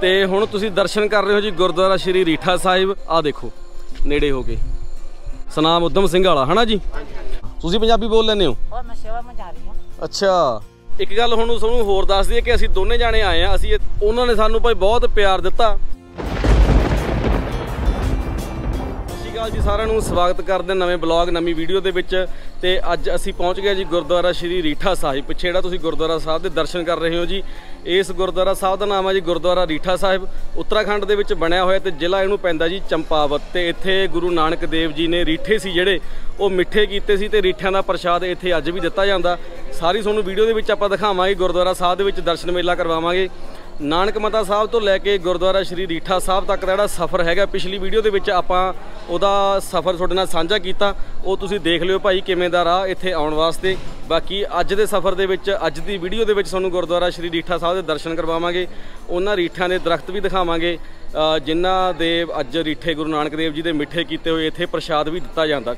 ਤੇ ਹੁਣ ਤੁਸੀਂ ਦਰਸ਼ਨ ਕਰ ਰਹੇ ਹੋ ਜੀ ਗੁਰਦੁਆਰਾ ਸ਼੍ਰੀ ਰੀਠਾ ਸਾਹਿਬ। ਆ ਦੇਖੋ ਨੇੜੇ ਹੋ ਕੇ। ਸਨਾਮ ਉਦਮ ਸਿੰਘ ਵਾਲਾ ਹਨਾ ਜੀ? ਤੁਸੀਂ ਪੰਜਾਬੀ ਬੋਲ ਲੈਂਦੇ ਹੋ? ਹੋਰ ਮੈਂ ਸੇਵਾ ਮਜਾ ਰਹੀ ਹਾਂ। ਅੱਛਾ। ਇੱਕ ਗੱਲ ਹੁਣ ਤੁਹਾਨੂੰ ਹੋਰ ਦੱਸ ਦਈਏ ਕਿ ਅਸੀਂ ਦੋਨੇ ਜਾਣੇ ਆਏ ਆ ਅਸੀਂ ਉਹਨਾਂ ਨੇ ਸਾਨੂੰ ਭਾਈ ਬਹੁਤ ਪਿਆਰ ਦਿੱਤਾ। ਅਕਾਲ ਜੀ ਸਾਰਿਆਂ ਨੂੰ ਸਵਾਗਤ ਕਰਦੇ ਨਵੇਂ ਬਲੌਗ, ਨਵੀਂ ਵੀਡੀਓ ਦੇ ਵਿੱਚ। ਤੇ ਅੱਜ ਅਸੀਂ ਪਹੁੰਚ ਗਏ ਜੀ ਗੁਰਦੁਆਰਾ ਸ਼੍ਰੀ ਰੀਠਾ ਸਾਹਿਬ। ਪਿੱਛੇ ਜਿਹੜਾ ਤੁਸੀਂ ਗੁਰਦੁਆਰਾ ਸਾਹਿਬ ਦੇ ਦਰਸ਼ਨ ਕਰ ਰਹੇ ਹੋ ਜੀ। ਇਸ ਗੁਰਦੁਆਰਾ ਸਾਹਿਬ ਦਾ ਨਾਮ ਹੈ ਜੀ ਗੁਰਦੁਆਰਾ ਰੀਠਾ ਸਾਹਿਬ। ਉੱਤਰਾਖੰਡ ਦੇ ਵਿੱਚ ਬਣਿਆ ਹੋਇਆ ਤੇ ਜ਼ਿਲ੍ਹਾ ਇਹਨੂੰ ਪੈਂਦਾ ਜੀ ਚੰਪਾਵਤ। ਤੇ ਇੱਥੇ ਗੁਰੂ ਨਾਨਕ ਦੇਵ ਜੀ ਨੇ ਰੀਠੇ ਸੀ ਜਿਹੜੇ, ਉਹ ਮਿੱਠੇ ਕੀਤੇ ਸੀ ਤੇ ਰੀਠਿਆਂ ਦਾ ਪ੍ਰਸ਼ਾਦ ਇੱਥੇ ਅੱਜ ਵੀ ਦਿੱਤਾ ਜਾਂਦਾ। ਸਾਰੀ ਤੁਹਾਨੂੰ ਵੀਡੀਓ ਦੇ ਵਿੱਚ ਆਪਾਂ ਦਿਖਾਵਾਂਗੇ, ਗੁਰਦੁਆਰਾ ਸਾਹਿਬ ਦੇ ਵਿੱਚ ਦਰਸ਼ਨ ਮੇਲਾ ਕਰਵਾਵਾਂਗੇ। ਨਾਨਕ ਮਤਾ ਸਾਹਿਬ ਤੋਂ ਲੈ ਕੇ ਗੁਰਦੁਆਰਾ ਸ਼੍ਰੀ ਰੀਠਾ ਸਾਹਿਬ ਤੱਕ ਦਾ ਜਿਹੜਾ ਸਫ਼ਰ ਹੈਗਾ, ਪਿਛਲੀ ਵੀਡੀਓ ਦੇ ਵਿੱਚ ਆਪਾਂ ਉਹਦਾ ਸਫ਼ਰ ਤੁਹਾਡੇ ਨਾਲ ਸਾਂਝਾ ਕੀਤਾ। ਉਹ ਤੁਸੀਂ ਦੇਖ ਲਿਓ ਭਾਈ ਕਿਵੇਂ ਦਾ ਰਾਹ ਇੱਥੇ ਆਉਣ ਵਾਸਤੇ। ਬਾਕੀ ਅੱਜ ਦੇ ਸਫ਼ਰ ਦੇ ਵਿੱਚ, ਅੱਜ ਦੀ ਵੀਡੀਓ ਦੇ ਵਿੱਚ ਤੁਹਾਨੂੰ ਗੁਰਦੁਆਰਾ ਸ਼੍ਰੀ ਰੀਠਾ ਸਾਹਿਬ ਦੇ ਦਰਸ਼ਨ ਕਰਵਾਵਾਂਗੇ। ਉਹਨਾਂ ਰੀਠਿਆਂ ਦੇ ਦਰਖਤ ਵੀ ਦਿਖਾਵਾਂਗੇ। ਜਿਨ੍ਹਾਂ ਦੇ ਅੱਜ ਰੀਠੇ ਗੁਰੂ ਨਾਨਕ ਦੇਵ ਜੀ ਦੇ ਮਿੱਠੇ ਕੀਤੇ ਹੋਏ ਇੱਥੇ ਪ੍ਰਸ਼ਾਦ ਵੀ ਦਿੱਤਾ ਜਾਂਦਾ।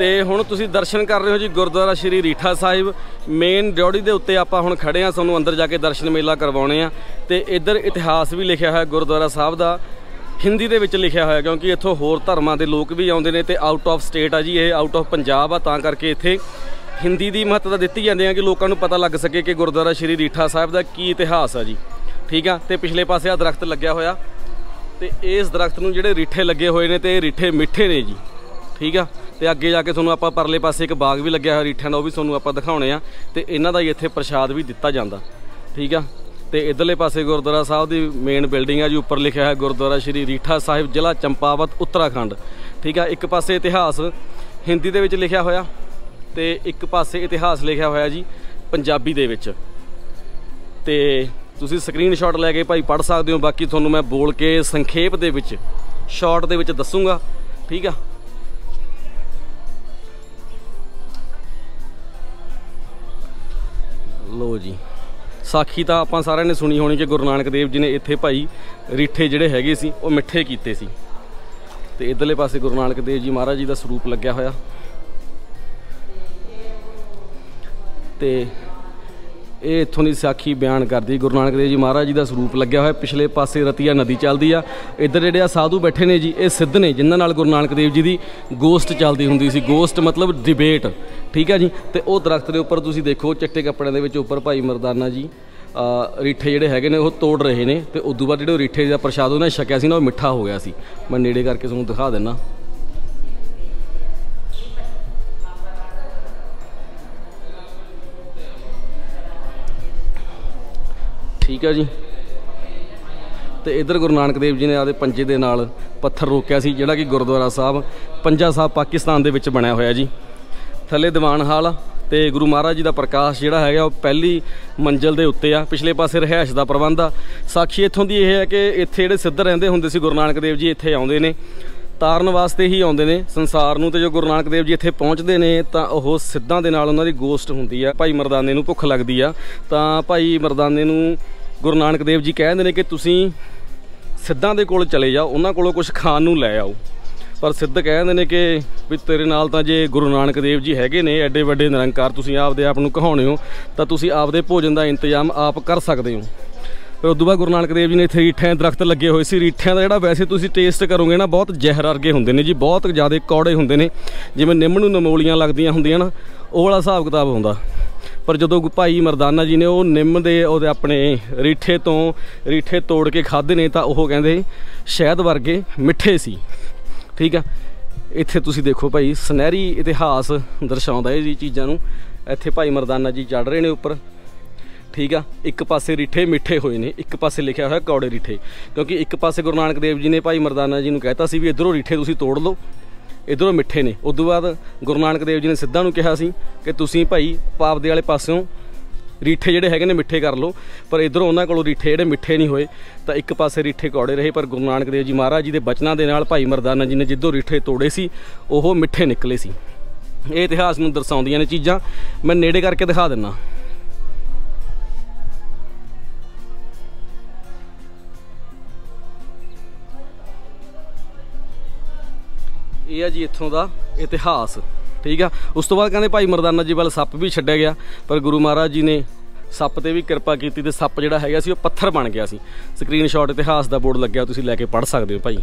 ਤੇ ਹੁਣ ਤੁਸੀਂ ਦਰਸ਼ਨ ਕਰ ਰਹੇ ਹੋ ਜੀ ਗੁਰਦੁਆਰਾ ਸ਼੍ਰੀ ਰੀਠਾ ਸਾਹਿਬ। ਮੇਨ ਡਿਓੜੀ ਦੇ ਉੱਤੇ ਆਪਾਂ ਹੁਣ ਖੜੇ ਆ ਤੁਹਾਨੂੰ ਅੰਦਰ ਜਾ ਕੇ ਦਰਸ਼ਨ ਮੇਲਾ ਕਰਵਾਉਣੇ ਆ। ਤੇ ਇੱਧਰ ਇਤਿਹਾਸ ਵੀ ਲਿਖਿਆ ਹੋਇਆ ਗੁਰਦੁਆਰਾ ਸਾਹਿਬ ਦਾ, ਹਿੰਦੀ ਦੇ ਵਿੱਚ ਲਿਖਿਆ ਹੋਇਆ, ਕਿਉਂਕਿ ਇੱਥੋਂ ਹੋਰ ਧਰਮਾਂ ਦੇ ਲੋਕ ਵੀ ਆਉਂਦੇ ਨੇ ਤੇ ਆਊਟ ਆਫ ਸਟੇਟ ਆ ਜੀ, ਇਹ ਆਊਟ ਆਫ ਪੰਜਾਬ ਆ, ਤਾਂ ਕਰਕੇ ਇੱਥੇ ਹਿੰਦੀ ਦੀ ਮਹੱਤਤਾ ਦਿੱਤੀ ਜਾਂਦੀ ਹੈ ਕਿ ਲੋਕਾਂ ਨੂੰ ਪਤਾ ਲੱਗ ਸਕੇ ਕਿ ਗੁਰਦੁਆਰਾ ਸ਼੍ਰੀ ਰੀਠਾ ਸਾਹਿਬ ਦਾ ਕੀ ਇਤਿਹਾਸ ਆ ਜੀ। ਠੀਕ ਆ? ਤੇ ਪਿਛਲੇ ਪਾਸੇ ਆ ਦਰਖਤ ਲੱਗਿਆ ਹੋਇਆ। ਤੇ ਇਸ ਦਰਖਤ ਨੂੰ ਜਿਹੜੇ ਰੀਠੇ ਲੱਗੇ ਹੋਏ ਨੇ ਤੇ ਇਹ ਰੀਠੇ ਮਿੱਠੇ ਨੇ ਜੀ। ਠੀਕ ਆ? ਤੇ ਅੱਗੇ ਜਾ ਕੇ ਤੁਹਾਨੂੰ ਆਪਾਂ ਪਰਲੇ ਪਾਸੇ ਇੱਕ ਬਾਗ ਵੀ ਲੱਗਿਆ ਹੋਇਆ, ਰੀਠਿਆਂ ਦਾ, ਉਹ ਵੀ ਤੁਹਾਨੂੰ ਆਪਾਂ ਦਿਖਾਉਣੇ ਆ। ਤੇ ਇਹਨਾਂ ਦਾ ਹੀ ਇੱਥੇ ਪ੍ਰਸ਼ਾਦ ਵੀ ਦਿੱਤਾ ਜਾਂਦਾ। ਠੀਕ ਆ? ਤੇ ਇਧਰਲੇ ਪਾਸੇ ਗੁਰਦੁਆਰਾ ਸਾਹਿਬ ਦੀ ਮੇਨ ਬਿਲਡਿੰਗ ਆ ਜੀ, ਉੱਪਰ ਲਿਖਿਆ ਹੈ ਗੁਰਦੁਆਰਾ ਸ਼੍ਰੀ ਰੀਠਾ ਸਾਹਿਬ, ਜ਼ਿਲ੍ਹਾ ਚੰਪਾਵਤ, ਉੱਤਰਾਖੰਡ। ਠੀਕ ਆ? ਇੱਕ ਪਾਸੇ ਇਤਿਹਾਸ, ਹਿੰਦੀ ਦੇ ਵਿੱਚ ਲਿਖਿਆ ਹੋਇਆ ਤੇ ਇੱਕ ਪਾਸੇ ਇਤਿਹਾਸ ਲਿਖਿਆ ਹੋਇਆ ਜੀ, ਪੰਜਾਬੀ ਦੇ ਵਿੱਚ। ਤੇ ਤੁਸੀਂ ਸਕਰੀਨਸ਼ਾਟ ਲੈ ਕੇ ਭਾਈ ਪੜ੍ਹ ਸਕਦੇ ਹੋ, ਬਾਕੀ ਤੁਹਾਨੂੰ ਮੈਂ ਬੋਲ ਕੇ ਸੰਖੇਪ ਦੇ ਵਿੱਚ ਸ਼ਾਰਟ ਦੇ ਵਿੱਚ ਦੱਸੂਗਾ। ਠੀਕ ਆ? ਲੋ ਜੀ। ਸਾਖੀ ਤਾਂ ਆਪਾਂ ਸਾਰਿਆਂ ਨੇ ਸੁਣੀ ਹੋਣੀ ਕਿ ਗੁਰੂ ਨਾਨਕ ਦੇਵ ਜੀ ਨੇ ਇੱਥੇ ਭਾਈ ਰੀਠੇ ਜਿਹੜੇ ਹੈਗੇ ਸੀ, ਉਹ ਮਿੱਠੇ ਕੀਤੇ ਸੀ। ਤੇ ਇਧਰਲੇ ਪਾਸੇ ਗੁਰੂ ਨਾਨਕ ਦੇਵ ਜੀ ਮਹਾਰਾਜ ਜੀ ਦਾ ਸਰੂਪ ਲੱਗਿਆ ਹੋਇਆ। ਤੇ ਇਹ ਇੱਥੋਂ ਦੀ ਸਾਖੀ ਬਿਆਨ ਕਰਦੀ ਗੁਰੂ ਨਾਨਕ ਦੇਵ ਜੀ ਮਹਾਰਾਜ ਜੀ ਦਾ ਸਰੂਪ ਲੱਗਿਆ ਹੋਇਆ। ਪਿਛਲੇ ਪਾਸੇ ਰਤੀਆ ਨਦੀ ਚੱਲਦੀ ਆ। ਇੱਧਰ ਜਿਹੜੇ ਆ ਸਾਧੂ ਬੈਠੇ ਨੇ ਜੀ ਇਹ ਸਿੱਧ ਨੇ ਜਿਨ੍ਹਾਂ ਨਾਲ ਗੁਰੂ ਨਾਨਕ ਦੇਵ ਜੀ ਦੀ ਗੋਸਟ ਚੱਲਦੀ ਹੁੰਦੀ ਸੀ। ਗੋਸਟ ਮਤਲਬ ਡਿਬੇਟ ਠੀਕ ਆ ਜੀ? ਤੇ ਉਹ ਦਰਖਤ ਦੇ ਉੱਪਰ ਤੁਸੀਂ ਦੇਖੋ ਚਿੱਟੇ ਕੱਪੜਿਆਂ ਦੇ ਵਿੱਚ ਉੱਪਰ ਭਾਈ ਮਰਦਾਨਾ ਜੀ ਅ, ਰੀਠੇ ਜਿਹੜੇ ਹੈਗੇ ਨੇ ਉਹ ਤੋੜ ਰਹੇ ਨੇ। ਤੇ ਉਦੋਂ ਬਾਅਦ ਜਿਹੜੇ ਉਹ ਰੀਠੇ ਦਾ ਪ੍ਰਸ਼ਾਦ ਉਹਨੇ ਛਕਿਆ ਸੀ ਨਾ ਉਹ ਮਿੱਠਾ ਹੋ ਗਿਆ ਸੀ। ਮੈਂ ਨੇੜੇ ਕਰਕੇ ਤੁਹਾਨੂੰ ਦਿਖਾ ਦਿੰਨਾ। ਠੀਕ ਹੈ ਜੀ। ਤੇ ਇਧਰ ਗੁਰੂ ਨਾਨਕ ਦੇਵ ਜੀ ਨੇ ਆਦੇ ਪੰਜੇ ਦੇ ਨਾਲ ਪੱਥਰ ਰੋਕਿਆ ਸੀ, ਜਿਹੜਾ ਕਿ ਗੁਰਦੁਆਰਾ ਸਾਹਿਬ, ਪੰਜਾ ਸਾਹਿਬ ਪਾਕਿਸਤਾਨ ਦੇ ਵਿੱਚ ਬਣਿਆ ਹੋਇਆ ਜੀ। ਥੱਲੇ ਦੀਵਾਨ ਹਾਲ ਤੇ ਗੁਰੂ ਮਹਾਰਾਜ ਜੀ ਦਾ ਪ੍ਰਕਾਸ਼ ਜਿਹੜਾ ਹੈਗਾ ਉਹ ਪਹਿਲੀ ਮੰਜ਼ਲ ਦੇ ਉੱਤੇ ਆ, ਪਿਛਲੇ ਪਾਸੇ ਰਹਿائش ਦਾ ਪ੍ਰਬੰਧ ਆ। ਸਾਖੀ ਇੱਥੋਂ ਦੀ ਇਹ ਹੈ ਕਿ ਇੱਥੇ ਜਿਹੜੇ ਸਿੱਧ ਰਹਿੰਦੇ ਹੁੰਦੇ ਸੀ ਗੁਰੂ ਨਾਨਕ ਦੇਵ ਜੀ, ਇੱਥੇ ਆਉਂਦੇ ਨੇ। ਤਾਰਨ ਵਾਸਤੇ ਹੀ ਆਉਂਦੇ ਨੇ ਸੰਸਾਰ ਨੂੰ ਤੇ ਜੋ ਗੁਰੂ ਨਾਨਕ ਦੇਵ ਜੀ ਇੱਥੇ ਪਹੁੰਚਦੇ ਨੇ, ਤਾਂ ਉਹ ਸਿੱਧਾਂ ਦੇ ਨਾਲ ਉਹਨਾਂ ਦੀ ਗੋਸਟ ਹੁੰਦੀ ਆ। ਭਾਈ ਮਰਦਾਨੇ ਨੂੰ ਭੁੱਖ ਲੱਗਦੀ ਆ, ਤਾਂ ਭਾਈ ਮਰਦਾਨੇ ਨੂੰ ਗੁਰੂ ਨਾਨਕ ਦੇਵ ਜੀ ਕਹਿੰਦੇ ਨੇ ਕਿ ਤੁਸੀਂ ਸਿੱਧਾਂ ਦੇ ਕੋਲ ਚਲੇ ਜਾਓ, ਉਹਨਾਂ ਕੋਲੋਂ ਕੁਝ ਖਾਣ ਨੂੰ ਲੈ ਆਓ। ਪਰ ਸਿੱਧ ਕਹਿੰਦੇ ਨੇ ਕਿ ਵੀ ਤੇਰੇ ਨਾਲ ਤਾਂ ਜੇ ਗੁਰੂ ਨਾਨਕ ਦੇਵ ਜੀ ਹੈਗੇ ਨੇ, ਐਡੇ ਵੱਡੇ ਨਿਰੰਕਾਰ ਤੁਸੀਂ ਆਪਦੇ ਆਪ ਨੂੰ ਕਹਾਉਣੇ ਹੋ, ਤਾਂ ਤੁਸੀਂ ਆਪਦੇ ਭੋਜਨ ਦਾ ਇੰਤਜ਼ਾਮ ਆਪ ਕਰ ਸਕਦੇ ਹੋ। ਫਿਰ ਉਦੋਂ ਬਾਅਦ ਗੁਰੂ ਨਾਨਕ ਦੇਵ ਜੀ ਨੇ ਇੱਥੇ ਰੀਠਿਆਂ ਦਰਖਤ ਲੱਗੇ ਹੋਏ ਸੀ। ਰੀਠਿਆਂ ਦਾ ਜਿਹੜਾ ਵੈਸੇ ਤੁਸੀਂ ਟੇਸਟ ਕਰੋਗੇ ਨਾ, ਬਹੁਤ ਜ਼ਹਿਰ ਵਰਗੇ ਹੁੰਦੇ ਨੇ ਜੀ, ਬਹੁਤ ਜ਼ਿਆਦਾ ਕੌੜੇ ਹੁੰਦੇ ਨੇ। ਜਿਵੇਂ ਨਿੰਮ ਨੂੰ ਨਮੋਲੀਆਂ ਲੱਗਦੀਆਂ ਹੁੰਦੀਆਂ ਨਾ, ਉਹ ਵਾਲਾ ਹਿਸਾਬ ਕਿਤਾਬ ਹੁੰਦਾ। ਪਰ ਜਦੋਂ ਭਾਈ ਮਰਦਾਨਾ ਜੀ ਨੇ ਉਹ ਨਿੰਮ ਦੇ ਉਹਦੇ ਆਪਣੇ ਰੀਠੇ ਤੋਂ ਰੀਠੇ ਤੋੜ ਕੇ ਖਾਦੇ ਨੇ ਤਾਂ ਉਹ ਕਹਿੰਦੇ ਸ਼ਹਿਦ ਵਰਗੇ ਮਿੱਠੇ ਸੀ। ਠੀਕ ਆ? ਇੱਥੇ ਤੁਸੀਂ ਦੇਖੋ ਭਾਈ, ਸੁਨਹਿਰੀ ਇਤਿਹਾਸ ਦਰਸਾਉਂਦਾ ਇਹ ਜੀ ਚੀਜ਼ਾਂ ਨੂੰ। ਇੱਥੇ ਭਾਈ ਮਰਦਾਨਾ ਜੀ ਚੜ ਰਹੇ ਨੇ ਉੱਪਰ। ਠੀਕ ਆ? ਇੱਕ ਪਾਸੇ ਰੀਠੇ ਮਿੱਠੇ ਹੋਏ ਨੇ, ਇੱਕ ਪਾਸੇ ਲਿਖਿਆ ਹੋਇਆ ਕੌੜੇ ਰੀਠੇ। ਕਿਉਂਕਿ ਇੱਕ ਪਾਸੇ ਗੁਰੂ ਨਾਨਕ ਦੇਵ ਜੀ ਨੇ ਭਾਈ ਮਰਦਾਨਾ ਜੀ ਨੂੰ ਕਹਿਤਾ ਸੀ ਵੀ ਇਧਰੋਂ ਰੀਠੇ ਤੁਸੀਂ ਤੋੜ ਲਓ। ਇਧਰੋਂ ਮਿੱਠੇ ਨੇ। ਉਦੋਂ ਬਾਅਦ ਗੁਰੂ ਨਾਨਕ ਦੇਵ ਜੀ ਨੇ ਸਿੱਧਾਂ ਨੂੰ ਕਿਹਾ ਸੀ ਕਿ ਤੁਸੀਂ ਭਾਈ ਪਾਪ ਦੇ ਵਾਲੇ ਪਾਸਿਓਂ ਰੀਠੇ ਜਿਹੜੇ ਹੈਗੇ ਨੇ ਮਿੱਠੇ ਕਰ ਲਓ, ਪਰ ਇਧਰੋਂ ਉਹਨਾਂ ਕੋਲੋਂ ਰੀਠੇ ਜਿਹੜੇ ਮਿੱਠੇ ਨਹੀਂ ਹੋਏ, ਤਾਂ ਇੱਕ ਪਾਸੇ ਰੀਠੇ ਕੌੜੇ ਰਹੇ, ਪਰ ਗੁਰੂ ਨਾਨਕ ਦੇਵ ਜੀ ਮਹਾਰਾਜ ਜੀ ਦੇ ਬਚਨਾਂ ਦੇ ਨਾਲ ਭਾਈ ਮਰਦਾਨਾ ਜੀ ਨੇ ਜਿੱਦੋਂ ਰੀਠੇ ਤੋੜੇ ਸੀ, ਉਹ ਮਿੱਠੇ ਨਿਕਲੇ ਸੀ। ਇਹ ਇਤਿਹਾਸ ਨੂੰ ਦਰਸਾਉਂਦੀਆਂ ਨੇ ਚੀਜ਼ਾਂ। ਮੈਂ ਨੇੜੇ ਕਰਕੇ ਦਿਖਾ ਦਿੰਨਾ। ਇਹ ਆ ਜੀ ਇੱਥੋਂ ਦਾ ਇਤਿਹਾਸ, ਠੀਕ ਆ? ਉਸ ਤੋਂ ਬਾਅਦ ਕਹਿੰਦੇ ਭਾਈ ਮਰਦਾਨਾ ਜੀ ਵੱਲ ਸੱਪ ਵੀ ਛੱਡਿਆ ਗਿਆ, ਪਰ ਗੁਰੂ ਮਹਾਰਾਜ ਜੀ ਨੇ ਸੱਪ ਤੇ ਵੀ ਕਿਰਪਾ ਕੀਤੀ ਤੇ ਸੱਪ ਜਿਹੜਾ ਹੈਗਾ ਸੀ ਉਹ ਪੱਥਰ ਬਣ ਗਿਆ ਸੀ। ਸਕਰੀਨਸ਼ਾਟ ਇਤਿਹਾਸ ਦਾ ਬੋਰਡ ਲੱਗਿਆ, ਤੁਸੀਂ ਲੈ ਕੇ ਪੜ੍ਹ ਸਕਦੇ ਹੋ ਭਾਈ।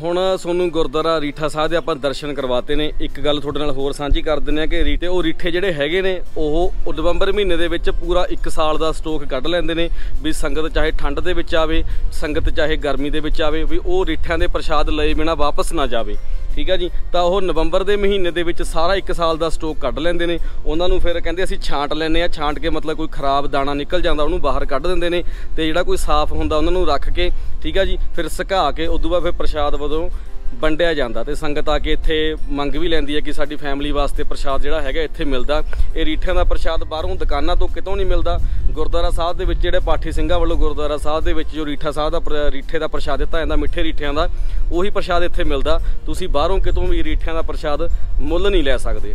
ਹੁਣ ਤੁਹਾਨੂੰ ਗੁਰਦੁਆਰਾ ਰੀਠਾ ਸਾਹਿਬ ਦੇ ਆਪਾਂ ਦਰਸ਼ਨ ਕਰਵਾਤੇ ਨੇ। ਇੱਕ ਗੱਲ ਤੁਹਾਡੇ ਨਾਲ ਹੋਰ ਸਾਂਝੀ ਕਰ ਦਿੰਦੇ ਆ ਕਿ ਰੀਠੇ, ਉਹ ਰੀਠੇ ਜਿਹੜੇ ਹੈਗੇ ਨੇ, ਉਹ ਨਵੰਬਰ ਮਹੀਨੇ ਦੇ ਵਿੱਚ ਪੂਰਾ 1 ਸਾਲ ਦਾ ਸਟੋਕ ਕੱਢ ਲੈਂਦੇ ਨੇ ਵੀ ਸੰਗਤ ਚਾਹੇ ਠੰਡ ਦੇ ਵਿੱਚ ਆਵੇ, ਸੰਗਤ ਚਾਹੇ ਗਰਮੀ ਦੇ ਵਿੱਚ ਆਵੇ, ਵੀ ਉਹ ਰੀਠਿਆਂ ਦੇ ਪ੍ਰਸ਼ਾਦ ਲਏ ਬਿਨਾ ਵਾਪਸ ਨਾ ਜਾਵੇ। ਠੀਕ ਆ ਜੀ? ਤਾਂ ਉਹ ਨਵੰਬਰ ਦੇ ਮਹੀਨੇ ਦੇ ਵਿੱਚ ਸਾਰਾ ਇੱਕ ਸਾਲ ਦਾ ਸਟਾਕ ਕੱਢ ਲੈਂਦੇ ਨੇ। ਉਹਨਾਂ ਨੂੰ ਫਿਰ ਕਹਿੰਦੇ ਅਸੀਂ ਛਾਂਟ ਲੈਂਦੇ ਆ। ਛਾਂਟ ਕੇ ਮਤਲਬ ਕੋਈ ਖਰਾਬ ਦਾਣਾ ਨਿਕਲ ਜਾਂਦਾ, ਉਹਨੂੰ ਬਾਹਰ ਕੱਢ ਦਿੰਦੇ ਨੇ ਤੇ ਜਿਹੜਾ ਕੋਈ ਸਾਫ਼ ਹੁੰਦਾ, ਉਹਨਾਂ ਨੂੰ ਰੱਖ ਕੇ, ਠੀਕ ਆ ਜੀ? ਫਿਰ ਸੁਕਾ ਕੇ, ਉਦੋਂ ਬਾਅਦ ਫਿਰ ਪ੍ਰਸ਼ਾਦ ਵਜੋਂ ਵੰਡਿਆ ਜਾਂਦਾ ਤੇ ਸੰਗਤ ਆ ਕੇ ਇੱਥੇ ਮੰਗ ਵੀ ਲੈਂਦੀ ਹੈ ਕਿ ਸਾਡੀ ਫੈਮਿਲੀ ਵਾਸਤੇ ਪ੍ਰਸ਼ਾਦ ਜਿਹੜਾ ਹੈਗਾ ਇੱਥੇ ਮਿਲਦਾ। ਇਹ ਰੀਠਿਆਂ ਦਾ ਪ੍ਰਸ਼ਾਦ ਬਾਹਰੋਂ ਦੁਕਾਨਾਂ ਤੋਂ ਕਿਤੋਂ ਨਹੀਂ ਮਿਲਦਾ। ਗੁਰਦੁਆਰਾ ਸਾਹਿਬ ਦੇ ਵਿੱਚ ਜਿਹੜੇ ਪਾਠੀ ਸਿੰਘਾਂ ਵੱਲੋਂ ਗੁਰਦੁਆਰਾ ਸਾਹਿਬ ਦੇ ਵਿੱਚ ਜੋ ਰੀਠਾ ਸਾਹਿਬ ਦਾ ਪ੍ਰ- ਰੀਠੇ ਦਾ ਪ੍ਰਸ਼ਾਦ ਦਿੱਤਾ ਜਾਂਦਾ, ਮਿੱਠੇ ਰੀਠਿਆਂ ਦਾ, ਉਹੀ ਪ੍ਰਸ਼ਾਦ ਇੱਥੇ ਮਿਲਦਾ। ਤੁਸੀਂ ਬਾਹਰੋਂ ਕਿਤੋਂ ਵੀ ਰੀਠਿਆਂ ਦਾ ਪ੍ਰਸ਼ਾਦ ਮੁੱਲ ਨਹੀਂ ਲੈ ਸਕਦੇ।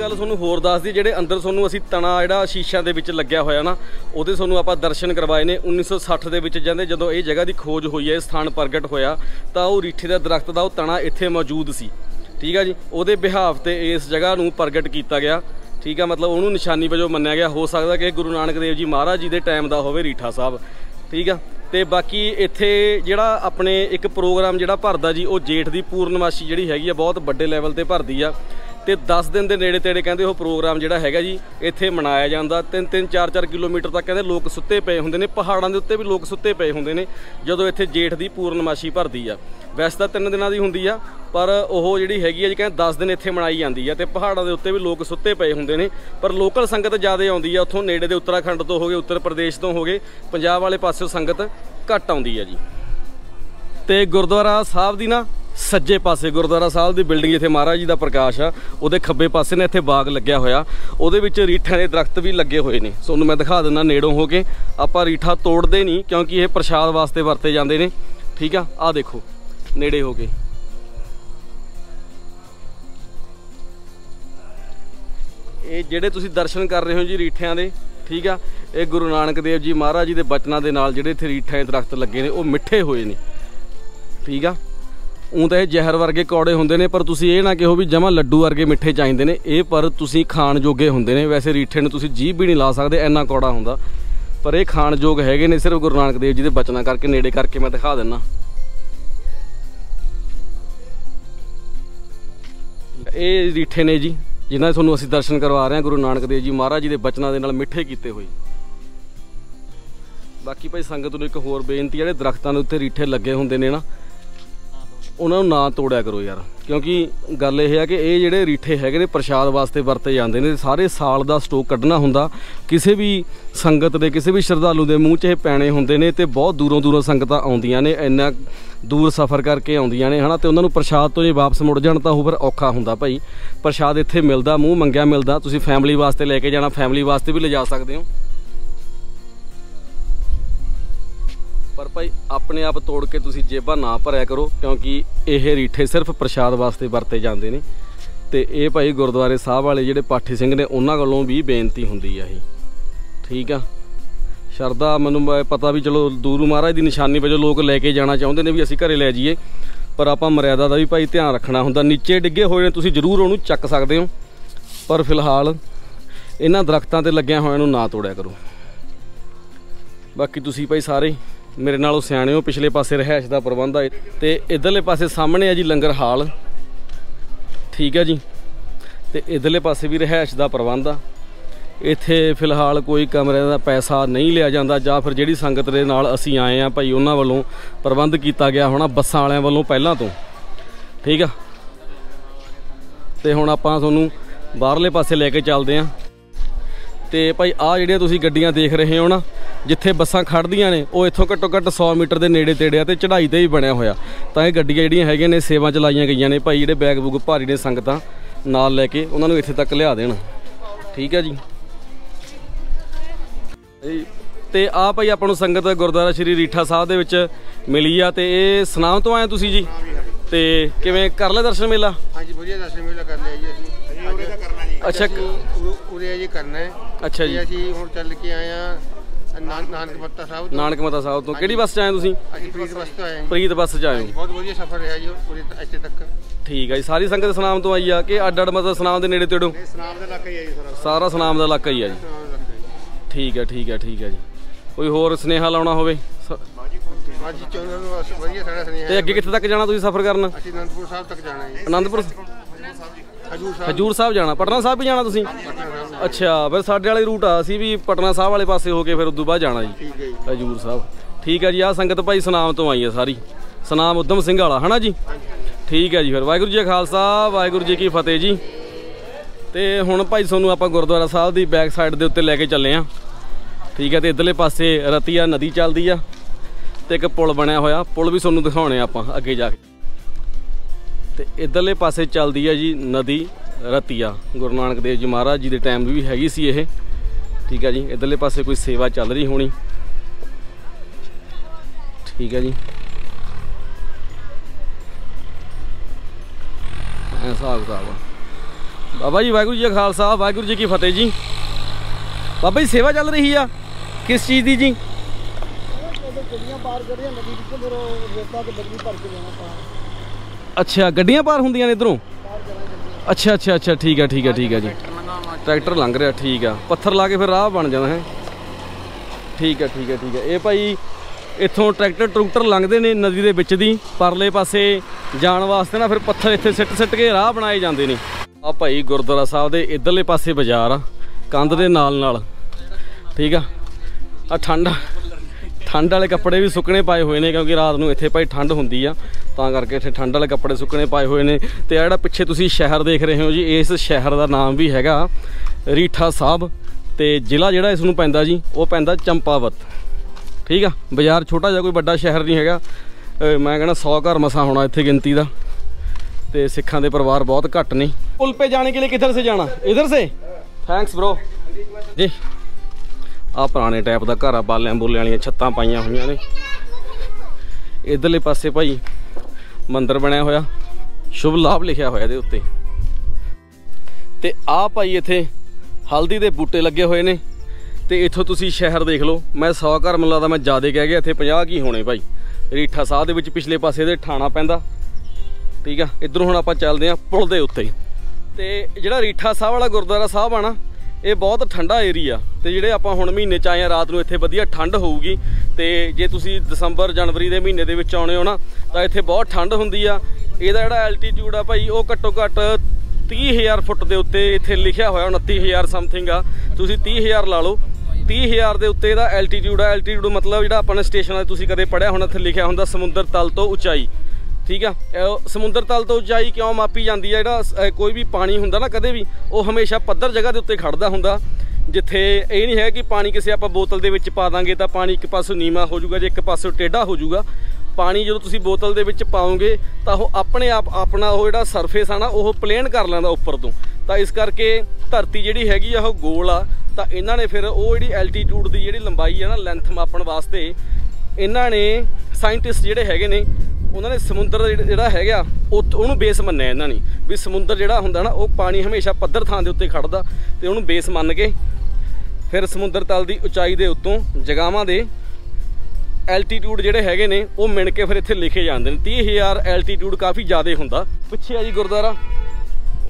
ਗੱਲ ਤੁਹਾਨੂੰ ਹੋਰ ਦੱਸਦੀ, ਜਿਹੜੇ ਅੰਦਰ ਤੁਹਾਨੂੰ ਅਸੀਂ ਤਣਾ ਜਿਹੜਾ ਸ਼ੀਸ਼ਿਆਂ ਦੇ ਵਿੱਚ ਲੱਗਿਆ ਹੋਇਆ ਨਾ, ਉਹਦੇ ਤੁਹਾਨੂੰ ਆਪਾਂ ਦਰਸ਼ਨ ਕਰਵਾਏ ਨੇ 1960 ਦੇ ਵਿੱਚ ਜਾਂਦੇ, ਜਦੋਂ ਇਹ ਜਗ੍ਹਾ ਦੀ ਖੋਜ ਹੋਈ ਹੈ, ਇਹ ਸਥਾਨ ਪ੍ਰਗਟ ਹੋਇਆ, ਤਾਂ ਉਹ ਰੀਠੇ ਦਾ ਦਰਖਤ ਦਾ ਉਹ ਤਣਾ ਇੱਥੇ ਮੌਜੂਦ ਸੀ। ਠੀਕ ਆ ਜੀ? ਉਹਦੇ ਬਿਹਾਫ ਤੇ ਇਸ ਜਗ੍ਹਾ ਨੂੰ ਪ੍ਰਗਟ ਕੀਤਾ ਗਿਆ। ਠੀਕ ਆ, ਮਤਲਬ ਉਹਨੂੰ ਨਿਸ਼ਾਨੀ ਵਜੋਂ ਮੰਨਿਆ ਗਿਆ। ਹੋ ਸਕਦਾ ਕਿ ਗੁਰੂ ਨਾਨਕ ਦੇਵ ਜੀ ਮਹਾਰਾਜ ਜੀ ਦੇ ਟਾਈਮ ਦਾ ਹੋਵੇ ਰੀਠਾ ਸਾਹਿਬ। ਠੀਕ ਆ? ਤੇ ਬਾਕੀ ਇੱਥੇ ਜਿਹੜਾ ਆਪਣੇ ਇੱਕ ਪ੍ਰੋਗਰਾਮ ਜਿਹੜਾ ਭਰਦਾ ਜੀ, ਉਹ ਜੇਠ ਦੀ ਪੂਰਨਮਾਸ਼ੀ ਜਿਹੜੀ ਹੈਗੀ ਆ, ਬਹੁਤ ਵੱਡੇ ਲੈਵਲ ਤੇ ਭਰਦੀ ਆ। ਤੇ 10 ਦਿਨ ਦੇ ਨੇੜੇ ਤੇੜੇ ਕਹਿੰਦੇ ਉਹ ਪ੍ਰੋਗਰਾਮ ਜਿਹੜਾ ਹੈਗਾ ਜੀ, ਇੱਥੇ ਮਨਾਇਆ ਜਾਂਦਾ। 3-3 4-4 ਕਿਲੋਮੀਟਰ ਤੱਕ ਕਹਿੰਦੇ ਲੋਕ ਸੁੱਤੇ ਪਏ ਹੁੰਦੇ ਨੇ। ਪਹਾੜਾਂ ਦੇ ਉੱਤੇ ਵੀ ਲੋਕ ਸੁੱਤੇ ਪਏ ਹੁੰਦੇ ਨੇ, ਜਦੋਂ ਇੱਥੇ ਜੇਠ ਦੀ ਪੂਰਨਮਾਸ਼ੀ ਭਰਦੀ ਆ। ਵੈਸੇ ਤਾਂ 3 ਦਿਨਾਂ ਦੀ ਹੁੰਦੀ ਆ, ਪਰ ਉਹ ਜਿਹੜੀ ਹੈਗੀ ਆ ਜੀ ਕਹਿੰਦੇ 10 ਦਿਨ ਇੱਥੇ ਮਨਾਈ ਜਾਂਦੀ ਆ ਤੇ ਪਹਾੜਾਂ ਦੇ ਉੱਤੇ ਵੀ ਲੋਕ ਸੁੱਤੇ ਪਏ ਹੁੰਦੇ ਨੇ। ਪਰ ਲੋਕਲ ਸੰਗਤ ਜ਼ਿਆਦਾ ਆਉਂਦੀ ਆ, ਉੱਥੋਂ ਨੇੜੇ ਦੇ ਉੱਤਰਾਖੰਡ ਤੋਂ ਹੋਗੇ ਉੱਤਰ ਪ੍ਰਦੇਸ਼ ਤੋਂ ਹੋਗੇ ਪੰਜਾਬ ਵਾਲੇ ਪਾਸਿਓਂ ਸੰਗਤ ਘੱਟ ਆਉਂਦੀ ਆ ਜੀ। ਤੇ ਗੁਰਦੁਆਰਾ ਸਾਹਿਬ ਦੀ ਨਾ ਸੱਜੇ ਪਾਸੇ ਗੁਰਦੁਆਰਾ ਸਾਹਿਬ ਦੀ ਬਿਲਡਿੰਗ ਜਿੱਥੇ ਮਹਾਰਾਜ ਜੀ ਦਾ ਪ੍ਰਕਾਸ਼ ਆ, ਉਹਦੇ ਖੱਬੇ ਪਾਸੇ ਨੇ ਇੱਥੇ ਬਾਗ ਲੱਗਿਆ ਹੋਇਆ। ਉਹਦੇ ਵਿੱਚ ਰੀਠਿਆਂ ਦੇ ਦਰਖਤ ਵੀ ਲੱਗੇ ਹੋਏ ਨੇ। ਤੁਹਾਨੂੰ ਮੈਂ ਦਿਖਾ ਦਿੰਦਾ ਨੇੜੋਂ ਹੋ ਕੇ। ਆਪਾਂ ਰੀਠਾ ਤੋੜਦੇ ਨਹੀਂ, ਕਿਉਂਕਿ ਇਹ ਪ੍ਰਸ਼ਾਦ ਵਾਸਤੇ ਵਰਤੇ ਜਾਂਦੇ ਨੇ। ਠੀਕ ਆ? ਆਹ ਦੇਖੋ, ਨੇੜੇ ਹੋ ਕੇ। ਇਹ ਜਿਹੜੇ ਤੁਸੀਂ ਦਰਸ਼ਨ ਕਰ ਰਹੇ ਹੋ ਜੀ ਰੀਠਿਆਂ ਦੇ, ਠੀਕ ਆ? ਇਹ ਗੁਰੂ ਨਾਨਕ ਦੇਵ ਜੀ ਮਹਾਰਾਜ ਜੀ ਦੇ ਬਚਨਾਂ ਦੇ ਨਾਲ ਜਿਹੜੇ ਇੱਥੇ ਰੀਠਿਆਂ ਦੇ ਦਰਖਤ ਲੱਗੇ ਨੇ, ਉਹ ਮਿੱਠੇ ਹੋਏ ਨੇ। ਠੀਕ ਆ? ਉਂ ਤਾਂ ਇਹ ਜ਼ਹਿਰ ਵਰਗੇ ਕੌੜੇ ਹੁੰਦੇ ਨੇ ਪਰ ਤੁਸੀਂ ਇਹ ਨਾ ਕਹੋ ਵੀ ਜਮਾ ਲੱਡੂ ਵਰਗੇ ਮਿੱਠੇ ਚਾਹੀਦੇ ਨੇ। ਇਹ ਪਰ ਤੁਸੀਂ ਖਾਣ ਜੋਗੇ ਹੁੰਦੇ ਨੇ। ਵੈਸੇ ਰੀਠੇ ਨੂੰ ਤੁਸੀਂ ਜੀਭ ਵੀ ਨਹੀਂ ਲਾ ਸਕਦੇ ਇੰਨਾ ਕੌੜਾ ਹੁੰਦਾ। ਪਰ ਇਹ ਖਾਣ ਯੋਗ ਹੈਗੇ ਨੇ ਸਿਰਫ ਗੁਰੂ ਨਾਨਕ ਦੇਵ ਜੀ ਦੇ ਬਚਨਾਂ ਕਰਕੇ ਨੇੜੇ ਕਰਕੇ ਮੈਂ ਦਿਖਾ ਦਿੰਨਾ। ਇਹ ਰੀਠੇ ਨੇ ਜੀ ਜਿਨ੍ਹਾਂ ਦੇ ਤੁਹਾਨੂੰ ਅਸੀਂ ਦਰਸ਼ਨ ਕਰਵਾ ਰਹੇ ਹਾਂ ਗੁਰੂ ਨਾਨਕ ਦੇਵ ਜੀ ਮਹਾਰਾਜ ਜੀ ਦੇ ਬਚਨਾਂ ਦੇ ਨਾਲ ਮਿੱਠੇ ਕੀਤੇ ਹੋਏ। ਬਾਕੀ ਭਾਈ ਸੰਗਤ ਨੂੰ ਇੱਕ ਹੋਰ ਬੇਨਤੀ ਹੈ, ਜਿਹੜੇ ਦਰਖਤਾਂ ਦੇ ਉੱਤੇ ਰੀਠੇ ਲੱਗੇ ਹੁੰਦੇ ਨੇ ਨਾ ਉਹਨਾਂ ਨੂੰ ਨਾ ਤੋੜਿਆ ਕਰੋ ਯਾਰ। ਕਿਉਂਕਿ ਗੱਲ ਇਹ ਹੈ ਕਿ ਇਹ ਜਿਹੜੇ ਰੀਠੇ ਹੈਗੇ ਨੇ ਪ੍ਰਸ਼ਾਦ ਵਾਸਤੇ ਵਰਤੇ ਜਾਂਦੇ ਨੇ, ਸਾਰੇ ਸਾਲ ਦਾ ਸਟੋਕ ਕੱਢਣਾ ਹੁੰਦਾ। ਕਿਸੇ ਵੀ ਸੰਗਤ ਦੇ, ਕਿਸੇ ਵੀ ਸ਼ਰਧਾਲੂ ਦੇ ਮੂੰਹ 'ਚ ਇਹ ਪੈਣੇ ਹੁੰਦੇ ਨੇ ਤੇ ਬਹੁਤ ਦੂਰੋਂ ਦੂਰੋਂ ਸੰਗਤਾਂ ਆਉਂਦੀਆਂ ਨੇ, ਇੰਨਾ ਦੂਰ ਸਫ਼ਰ ਕਰਕੇ ਆਉਂਦੀਆਂ ਨੇ, ਹਨਾ? ਤੇ ਉਹਨਾਂ ਨੂੰ ਪ੍ਰਸ਼ਾਦ ਤੋਂ ਜੇ ਵਾਪਸ ਮੁੜ ਜਾਣ ਤਾਂ ਉਹ ਫਿਰ ਔਖਾ ਹੁੰਦਾ ਭਾਈ। ਪ੍ਰਸ਼ਾਦ ਇੱਥੇ ਮਿਲਦਾ, ਮੂੰਹ ਮੰਗਿਆ ਮਿਲਦਾ, ਤੁਸੀਂ ਫੈਮਿਲੀ ਵਾਸਤੇ ਲੈ ਕੇ ਜਾਣਾ ਫੈਮਿਲੀ ਵਾਸਤੇ ਵੀ ਲਿਜਾ ਸਕਦੇ ਹੋ। ਪਰ ਭਾਈ, ਆਪਣੇ ਆਪ ਤੋੜ ਕੇ ਤੁਸੀਂ ਜੇਬਾਂ ਨਾ ਭਰਿਆ ਕਰੋ, ਕਿਉਂਕਿ ਇਹ ਰੀਠੇ ਸਿਰਫ ਪ੍ਰਸ਼ਾਦ ਵਾਸਤੇ ਵਰਤੇ ਜਾਂਦੇ ਨੇ। ਤੇ ਇਹ ਭਾਈ ਗੁਰਦੁਆਰੇ ਸਾਹਿਬ ਵਾਲੇ ਜਿਹੜੇ ਪਾਠੀ ਸਿੰਘ ਨੇ, ਉਹਨਾਂ ਕੋਲੋਂ ਵੀ ਬੇਨਤੀ ਹੁੰਦੀ ਆ ਇਹ। ਠੀਕ ਆ? ਸ਼ਰਦਾ ਮੈਨੂੰ ਪਤਾ ਵੀ ਚਲੋ, ਦੂਰੂ ਮਹਾਰਾਜ ਦੀ ਨਿਸ਼ਾਨੀ ਵਜੋਂ ਲੋਕ ਲੈ ਕੇ ਜਾਣਾ ਚਾਹੁੰਦੇ ਨੇ ਵੀ ਅਸੀਂ ਘਰੇ ਲੈ ਜਾਈਏ। ਪਰ ਆਪਾਂ ਮਰਿਆਦਾ ਦਾ ਵੀ ਭਾਈ ਧਿਆਨ ਰੱਖਣਾ ਹੁੰਦਾ। ਨੀਚੇ ਡਿੱਗੇ ਹੋਏ ਨੇ, ਤੁਸੀਂ ਜ਼ਰੂਰ ਉਹਨੂੰ ਚੱਕ ਸਕਦੇ ਹੋ। ਪਰ ਫਿਲਹਾਲ ਇਹਨਾਂ ਦਰਖਤਾਂ ਤੇ ਲੱਗਿਆ ਹੋਇਆਂ ਨੂੰ ਨਾ ਤੋੜਿਆ ਕਰੋ। ਬਾਕੀ ਤੁਸੀਂ ਭਾਈ ਸਾਰੇ ਮੇਰੇ ਨਾਲ ਉਹ ਸਿਆਣੇ ਹੋ, ਪਿਛਲੇ ਪਾਸੇ ਰਹਿائش ਦਾ ਪ੍ਰਬੰਧ ਆ ਤੇ ਇਧਰਲੇ ਪਾਸੇ ਸਾਹਮਣੇ ਆ ਜੀ ਲੰਗਰ ਹਾਲ। ਠੀਕ ਹੈ ਜੀ। ਤੇ ਇਧਰਲੇ ਪਾਸੇ ਵੀ ਰਹਿائش ਦਾ ਪ੍ਰਬੰਧ ਆ। ਇੱਥੇ ਫਿਲਹਾਲ ਕੋਈ ਕਮਰੇ ਦਾ ਪੈਸਾ ਨਹੀਂ ਲਿਆ ਜਾਂਦਾ, ਜਾਂ ਫਿਰ ਜਿਹੜੀ ਸੰਗਤ ਦੇ ਨਾਲ ਅਸੀਂ ਆਏ ਆ ਭਾਈ, ਉਹਨਾਂ ਵੱਲੋਂ ਪ੍ਰਬੰਧ ਕੀਤਾ ਗਿਆ ਹੋਣਾ ਬੱਸਾਂ ਵਾਲਿਆਂ ਵੱਲੋਂ ਪਹਿਲਾਂ ਤੋਂ। ਠੀਕ ਆ? ਤੇ ਹੁਣ ਆਪਾਂ ਤੁਹਾਨੂੰ ਬਾਹਰਲੇ ਪਾਸੇ ਲੈ ਕੇ ਚੱਲਦੇ ਆ। ਤੇ ਭਾਈ ਆ ਜਿਹੜੀਆਂ ਤੁਸੀਂ ਗੱਡੀਆਂ ਦੇਖ ਰਹੇ ਹੋ ਨਾ ਜਿੱਥੇ ਬੱਸਾਂ ਖੜਦੀਆਂ ਨੇ ਉਹ ਇੱਥੋਂ ਘੱਟੋ ਘੱਟ 100 ਮੀਟਰ ਦੇ ਨੇੜੇ ਤੇੜੇ ਆ ਤੇ ਚੜ੍ਹਾਈ ਤੇ ਹੀ ਬਣਿਆ ਹੋਇਆ। ਤਾਂ ਇਹ ਗੱਡੀਆਂ ਜਿਹੜੀਆਂ ਹੈਗੀਆਂ ਨੇ ਸੇਵਾ ਚਲਾਈਆਂ ਗਈਆਂ ਨੇ। ਭਾਈ ਜਿਹੜੇ ਬੈਗ ਬੁੱਗ ਭਾਰੀ ਨੇ ਸੰਗਤਾਂ ਨਾਲ ਲੈ ਕੇ ਉਹਨਾਂ ਨੂੰ ਇੱਥੇ ਤੱਕ ਲਿਆ ਦੇਣ। ਠੀਕ ਹੈ ਜੀ। ਤੇ ਆ ਭਾਈ ਆਪਾਂ ਨੂੰ ਸੰਗਤ ਗੁਰਦੁਆਰਾ ਸ਼੍ਰੀ ਰੀਠਾ ਸਾਹਿਬ ਦੇ ਵਿੱਚ ਮਿਲੀ ਆ ਤੇ ਇਹ ਸਨਾਮ ਤੋਂ ਆਏ ਤੁਸੀਂ ਜੀ? ਤੇ ਕਿਵੇਂ ਕਰ ਲੈ ਦਰਸ਼ਨ ਮੇਲਾ? ਹਾਂਜੀ ਵਧੀਆ ਦਰਸ਼ਨ ਮੇਲਾ ਕਰ ਲਿਆ ਜੀ ਅਸੀਂ। ਅਜੇ ਉਰੇ ਦਾ ਕਰਨਾ ਜੀ। ਅੱਛਾ ਉਰੇ ਜੀ ਕਰਨਾ ਹੈ। ਅੱਛਾ ਜੀ। ਅਸੀਂ ਹੁਣ ਚੱਲ ਕੇ ਆਏ ਆ ਨਾਨਕ ਮੱਤਾ ਸਾਹਿਬ ਤੋਂ। ਨਾਨਕ ਮਤਾ ਸਾਹਿਬ ਤੋਂ। ਕਿਹੜੀ ਬੱਸ 'ਚ ਆਏ ਤੁਸੀਂ? ਅੱਜ ਫਰੀਦ ਬੱਸ ਤੋਂ ਆਏ ਹਾਂ ਜੀ। ਪ੍ਰੀਤ ਬੱਸ 'ਚ ਆਏ ਹੋ। ਬਹੁਤ ਵਧੀਆ ਸਫ਼ਰ ਰਿਹਾ ਜੀ ਤ- ਇੱਥੇ ਤੱਕ। ਠੀਕ ਹੈ ਜੀ। ਸਾਰੀ ਸੰਗਤ ਸਨਾਮ ਤੋਂ ਆਈ ਆ ਕਿ ਅੱਡ ਅੱਡ ਮਤਲਬ ਸਨਾਮ ਦੇ ਨੇੜੇ ਤੇੜੋ? ਸਨਾਮ ਦਾ ਇਲਾਕਾ ਹੀ ਹੈ ਜੀ ਸਾਰਾ। ਸਾਰਾ ਸਨਾਮ ਦਾ ਇਲਾਕਾ ਹੀ ਆ ਜੀ। ਸਨਾਮ ਦਾ ਇਲਾਕਾ ਜੀ। ਠੀਕ ਹੈ ਠੀਕ ਹੈ ਠੀਕ ਹੈ ਜੀ। ਕੋਈ ਹੋਰ ਸਨੇਹਾ ਲਾਉਣਾ ਹੋਵੇ? ਸ- ਅੱਜ ਚੋਣਾਂ ਨੂੰ ਅਸੀਂ ਵਧੀਆ ਸਾਡਾ ਸੁਨੇਹਾ ਤੇ ਅੱਗੇ ਕਿੱਥੇ ਤੱਕ ਜਾਣਾ ਤੁਸੀਂ ਸਫ਼ਰ ਕਰਨ? ਅਸੀਂ ਅਨੰਦਪੁਰ ਸਾਹਿਬ ਤੱਕ ਜਾਣਾ ਹੈ ਜੀ। ਆਨੰਦਪੁਰ ਹਜੂਰ ਸਾਹਿਬ। ਹਜੂਰ ਸਾਹਿਬ ਜਾਣਾ। ਪਟਨਾ ਸਾਹਿਬ ਵੀ ਜਾਣਾ ਤੁਸੀਂ? ਅੱਛਾ ਫਿਰ ਸਾਡੇ ਵਾਲੇ ਰੂਟ ਆ ਅਸੀਂ ਵੀ ਪਟਨਾ ਸਾਹਿਬ ਵਾਲੇ ਪਾਸੇ ਹੋ ਕੇ ਫਿਰ ਉਦੋਂ ਬਾਅਦ ਜਾਣਾ ਜੀ। ਹਜੂਰ ਸਾਹਿਬ। ਠੀਕ ਹੈ ਜੀ ਆ ਸੰਗਤ ਭਾਈ ਸਨਾਮ ਤੋਂ ਆਈ ਹੈ ਸਾਰੀ। ਸਨਾਮ ਉਦਮ ਸਿੰਘ ਵਾਲਾ ਹਨਾ ਜੀ? ਠੀਕ ਹੈ ਜੀ ਫਿਰ। ਵਾਹਿਗੁਰੂ ਜੀ ਕਾ ਖਾਲਸਾ ਵਾਹਿਗੁਰੂ ਜੀ ਕੀ ਫਤਿਹ ਜੀ। ਤੇ ਹੁਣ ਭਾਈ ਤੁਹਾਨੂੰ ਆਪਾਂ ਗੁਰਦੁਆਰਾ ਸਾਹਿਬ ਦੀ ਬੈਕ ਸਾਈਡ ਦੇ ਉੱਤੇ ਲੈ ਕੇ ਚੱਲੇ ਆ ਠੀਕ ਹੈ ਤੇ ਇਧਰਲੇ ਪਾਸੇ ਰਤੀਆ ਨਦੀ ਚੱਲਦੀ ਆ ਤੇ ਇੱਕ ਪੁਲ ਬਣਿਆ ਹੋਇਆ। ਪੁਲ ਵੀ ਤੁਹਾਨੂੰ ਦਿਖਾਉਣੇ ਆਪਾਂ ਅੱਗੇ ਜਾ ਕੇ। ਤੇ ਇਧਰਲੇ ਪਾਸੇ ਚੱਲਦੀ ਆ ਜੀ ਨਦੀ। ਰਤੀਆ, ਗੁਰੂ ਨਾਨਕ ਦੇਵ ਜੀ ਮਹਾਰਾਜ ਜੀ ਦੇ ਟਾਈਮ ਵੀ ਹੈਗੀ ਸੀ ਇਹ। ਠੀਕ ਹੈ ਜੀ, ਇਧਰਲੇ ਪਾਸੇ ਕੋਈ ਸੇਵਾ ਚੱਲ ਰਹੀ ਹੋਣੀ। ਠੀਕ ਹੈ ਜੀ। ਐ ਕਿਤਾਬ ਬਾਬਾ ਜੀ, ਵਾਹਿਗੁਰੂ ਜੀ ਕਾ ਖਾਲਸਾ, ਵਾਹਿਗੁਰੂ ਜੀ ਕੀ ਫਤਿਹ ਜੀ। ਬਾਬਾ ਜੀ, ਸੇਵਾ ਚੱਲ ਰਹੀ ਆ? ਕਿਸ ਚੀਜ਼ ਦੀ ਜੀ? ਗੱਡੀਆਂ ਪਾਰ ਕਰੀਆਂ ਨਦੀ ਵਿੱਚ ਫਿਰ ਰੇਤਾ ਤੇ ਬਦਲੀ ਭਰ ਕੇ ਜਾਣਾ ਪਾ ਅੱਛਾ, ਗੱਡੀਆਂ ਪਾਰ ਹੁੰਦੀਆਂ ਨੇ ਇਧਰੋਂ? ਅੱਛਾ ਅੱਛਾ ਅੱਛਾ ਠੀਕ ਹੈ ਠੀਕ ਹੈ ਠੀਕ ਹੈ ਜੀ। ਟਰੈਕਟਰ ਲੰਘ ਰਿਹਾ ਠੀਕ ਆ। ਪੱਥਰ ਲਾ ਕੇ ਫਿਰ ਰਾਹ ਬਣ ਜਾਂਦਾ ਹੈ। ਠੀਕ ਹੈ ਠੀਕ ਹੈ ਠੀਕ ਹੈ ਇਹ ਭਾਈ ਇੱਥੋਂ ਟਰੈਕਟਰ ਟਰੂਕਟਰ ਲੰਘਦੇ ਨੇ ਨਦੀ ਦੇ ਵਿੱਚ ਦੀ ਪਰਲੇ ਪਾਸੇ ਜਾਣ ਵਾਸਤੇ ਨਾ ਫਿਰ ਪੱਥਰ ਇੱਥੇ ਸਿੱਟ ਸਿੱਟ ਕੇ ਰਾਹ ਬਣਾਏ ਜਾਂਦੇ ਨੇ। ਆ ਭਾਈ ਗੁਰਦੁਆਰਾ ਸਾਹਿਬ ਦੇ ਇਧਰਲੇ ਪਾਸੇ ਬਾਜ਼ਾਰ ਆ ਕੰਧ ਦੇ ਨਾਲ ਨਾਲ। ਠੀਕ ਆ? ਆ ਠੰਡ ਠੰਡ ਵਾਲੇ ਕੱਪੜੇ ਵੀ ਸੁੱਕਣੇ ਪਾਏ ਹੋਏ ਨੇ ਕਿਉਂਕਿ ਰਾਤ ਨੂੰ ਇੱਥੇ ਭਾਈ ਠੰਡ ਹੁੰਦੀ ਆ, ਤਾਂ ਕਰਕੇ ਇੱਥੇ ਠੰਡ ਵਾਲੇ ਕੱਪੜੇ ਸੁੱਕਣੇ ਪਾਏ ਹੋਏ ਨੇ। ਤੇ ਆ ਜਿਹੜਾ ਪਿੱਛੇ ਤੁਸੀਂ ਸ਼ਹਿਰ ਦੇਖ ਰਹੇ ਹੋ ਜੀ, ਇਸ ਸ਼ਹਿਰ ਦਾ ਨਾਮ ਵੀ ਹੈਗਾ ਰੀਠਾ ਸਾਹਿਬ ਤੇ ਜ਼ਿਲ੍ਹਾ ਜਿਹੜਾ ਇਸ ਨੂੰ ਪੈਂਦਾ ਜੀ, ਉਹ ਪੈਂਦਾ ਚੰਪਾਵਤ। ਠੀਕ ਆ? ਬਾਜ਼ਾਰ ਛੋਟਾ ਜਿਹਾ, ਕੋਈ ਵੱਡਾ ਸ਼ਹਿਰ ਨਹੀਂ ਹੈਗਾ। ਮੈਂ ਕਹਿੰਦਾ 100 ਘਰ ਮਸਾ ਹੋਣਾ ਇੱਥੇ ਗਿਣਤੀ ਦਾ। ਤੇ ਸਿੱਖਾਂ ਦੇ ਪਰਿਵਾਰ ਬਹੁਤ ਘੱਟ ਨੇ। ਪੁਲ ਪੇ ਜਾਣੇ ਕੇ ਲਈ ਕਿੱਧਰ ਸੇ ਜਾਣਾ? ਇਧਰ ਸੇ? ਥੈਂਕਸ ਬ్రో ਜੀ। ਆ ਪੁਰਾਣੇ ਟਾਈਪ ਦਾ ਘਰ ਆ, ਬਾਲਿਆਂ ਬੁੱਲਿਆਂ ਵਾਲੀਆਂ ਛੱਤਾਂ ਪਾਈਆਂ ਹੋਈਆਂ ਨੇ। ਇਧਰਲੇ ਪਾਸੇ ਭਾਈ ਮੰਦਿਰ ਬਣਿਆ ਹੋਇਆ, ਸ਼ੁਭ ਲਾਭ ਲਿਖਿਆ ਹੋਇਆ ਇਹਦੇ ਉੱਤੇ। ਤੇ ਆ ਭਾਈ ਇੱਥੇ ਹਲਦੀ ਦੇ ਬੂਟੇ ਲੱਗੇ ਹੋਏ ਨੇ, ਤੇ ਇੱਥੋਂ ਤੁਸੀਂ ਸ਼ਹਿਰ ਦੇਖ ਲਓ। ਮੈਂ 100 ਘਰ ਮੈਨੂੰ ਲੱਗਦਾ ਮੈਂ ਜ਼ਿਆਦਾ ਕਹਿ ਗਿਆ, ਇੱਥੇ 50 ਕੀ ਹੋਣੇ ਭਾਈ। ਰੀਠਾ ਸਾਹਿਬ ਦੇ ਵਿੱਚ ਪਿਛਲੇ ਪਾਸੇ ਦੇ ਠਾਣਾ ਪੈਂਦਾ। ਠੀਕ ਆ, ਇਧਰੋਂ ਹੁਣ ਆਪਾਂ ਚੱਲਦੇ ਆ ਪੁਲ ਦੇ ਉੱਤੇ। ਤੇ ਜਿਹੜਾ ਰੀਠਾ ਸਾਹਿਬ ਵਾਲਾ ਗੁਰਦੁਆਰਾ ਸਾਹਿਬ ਆ ਨਾ ਇਹ ਬਹੁਤ ਠੰਡਾ ਏਰੀਆ ਤੇ ਜਿਹੜੇ ਆਪਾਂ ਹੁਣ ਮਹੀਨੇ ਚ ਆਏ ਆ, ਰਾਤ ਨੂੰ ਇੱਥੇ ਵਧੀਆ ਠੰਡ ਹੋਊਗੀ ਤੇ ਜੇ ਤੁਸੀਂ ਦਸੰਬਰ, ਜਨਵਰੀ ਦੇ ਮਹੀਨੇ ਦੇ ਵਿੱਚ ਆਉਣੇ ਹੋ ਨਾ, ਤਾਂ ਇੱਥੇ ਬਹੁਤ ਠੰਡ ਹੁੰਦੀ ਆ। ਇਹਦਾ ਜਿਹੜਾ ਐਲਟੀਟਿਊਡ ਆ ਭਾਈ, ਉਹ ਘੱਟੋ ਘੱਟ 30000 ਫੁੱਟ ਦੇ ਉੱਤੇ ਇੱਥੇ ਲਿਖਿਆ ਹੋਇਆ 29000 ਸਮਥਿੰਗ ਆ। ਤੁਸੀਂ 30000 ਲਾ ਲਓ। 30000 ਦੇ ਉੱਤੇ ਇਹਦਾ ਐਲਟੀਟਿਊਡ ਆ। ਐਲਟੀਟਿਊਡ ਮਤਲਬ ਜਿਹੜਾ ਆਪਾਂ ਨੇ ਸਟੇਸ਼ਨਾਂ 'ਤੇ ਤੁਸੀਂ ਕਦੇ ਪੜਿਆ ਹੋਣਾ ਇੱਥੇ ਲਿਖਿਆ ਹੁੰਦਾ ਸਮੁੰਦਰ ਤਲ ਤੋਂ ਉਚਾਈ। ਠੀਕ ਆ? ਸਮੁੰਦਰ ਤਲ ਤੋਂ ਉਚਾਈ ਕਿਉਂ ਮਾਪੀ ਜਾਂਦੀ ਆ? ਜਿਹੜਾ ਕੋਈ ਵੀ ਪਾਣੀ ਹੁੰਦਾ ਨਾ ਕਦੇ ਵੀ, ਉਹ ਹਮੇਸ਼ਾ ਪੱਧਰ ਜਗ੍ਹਾ ਦੇ ਉੱਤੇ ਖੜਦਾ ਹੁੰਦਾ। ਜਿੱਥੇ ਇਹ ਨਹੀਂ ਹੈ ਕਿ ਪਾਣੀ ਕਿਸੇ ਆਪਾਂ ਬੋਤਲ ਦੇ ਵਿੱਚ ਪਾ ਦਾਂਗੇ ਤਾਂ ਪਾਣੀ ਇੱਕ ਪਾਸੋਂ ਨੀਵਾ ਹੋ ਜਾਊਗਾ, ਜੇ ਇੱਕ ਪਾਸੋਂ ਟੇਢਾ ਹੋ ਜਾਊਗਾ। ਪਾਣੀ ਜਦੋਂ ਤੁਸੀਂ ਬੋਤਲ ਦੇ ਵਿੱਚ ਪਾਓਗੇ, ਤਾਂ ਉਹ ਆਪਣੇ ਆਪ, ਆਪਣਾ ਉਹ ਜਿਹੜਾ ਸਰਫੇਸ ਆ ਨਾ, ਉਹ ਪਲੇਨ ਕਰ ਲੈਂਦਾ ਉੱਪਰ ਤੋਂ। ਤਾਂ ਇਸ ਕਰਕੇ ਧਰਤੀ ਜਿਹੜੀ ਹੈਗੀ ਆ, ਉਹ ਗੋਲ ਆ। ਤਾਂ ਇਹਨਾਂ ਨੇ ਫਿਰ ਉਹ ਜਿਹੜੀ ਐਲਟੀਟਿਊਡ ਦੀ ਜਿਹੜੀ ਲੰਬਾਈ ਆ ਨਾ ਲੈਂਥ ਮਾਪਣ ਵਾਸਤੇ, ਇਹਨਾਂ ਨੇ ਸਾਇੰਟਿਸਟ ਜਿਹੜੇ ਹੈਗੇ ਨੇ ਉਹਨਾਂ ਨੇ ਸਮੁੰਦਰ ਜਿਹੜਾ- ਹੈਗਾ, ਉਹ ਉਹਨੂੰ ਬੇਸ ਮੰਨਿਆ ਇਹਨਾਂ ਨੇ। ਵੀ ਸਮੁੰਦਰ ਜਿਹੜਾ ਹੁੰਦਾ ਨਾ, ਉਹ ਪਾਣੀ ਹਮੇਸ਼ਾ ਪੱਧਰ ਥਾਂ ਦੇ ਉੱਤੇ ਖੜਦਾ ਤੇ ਉਹਨੂੰ ਬੇਸ ਮੰਨ ਕੇ ਫਿਰ ਸਮੁੰਦਰ ਤਲ ਦੀ ਉਚਾਈ ਦੇ ਉੱਤੋਂ ਜਗਾਵਾਂ ਦੇ ਐਲਟੀਟਿਊਡ ਜਿਹੜੇ ਹੈਗੇ ਨੇ, ਉਹ ਮਿਣ ਕੇ ਫਿਰ ਇੱਥੇ ਲਿਖੇ ਜਾਂਦੇ ਨੇ। 30000 ਐਲਟੀਟਿਊਡ ਕਾਫੀ ਜ਼ਿਆਦਾ ਹੁੰਦਾ। ਪਿੱਛੇ ਆ ਜੀ ਗੁਰਦੁਆਰਾ।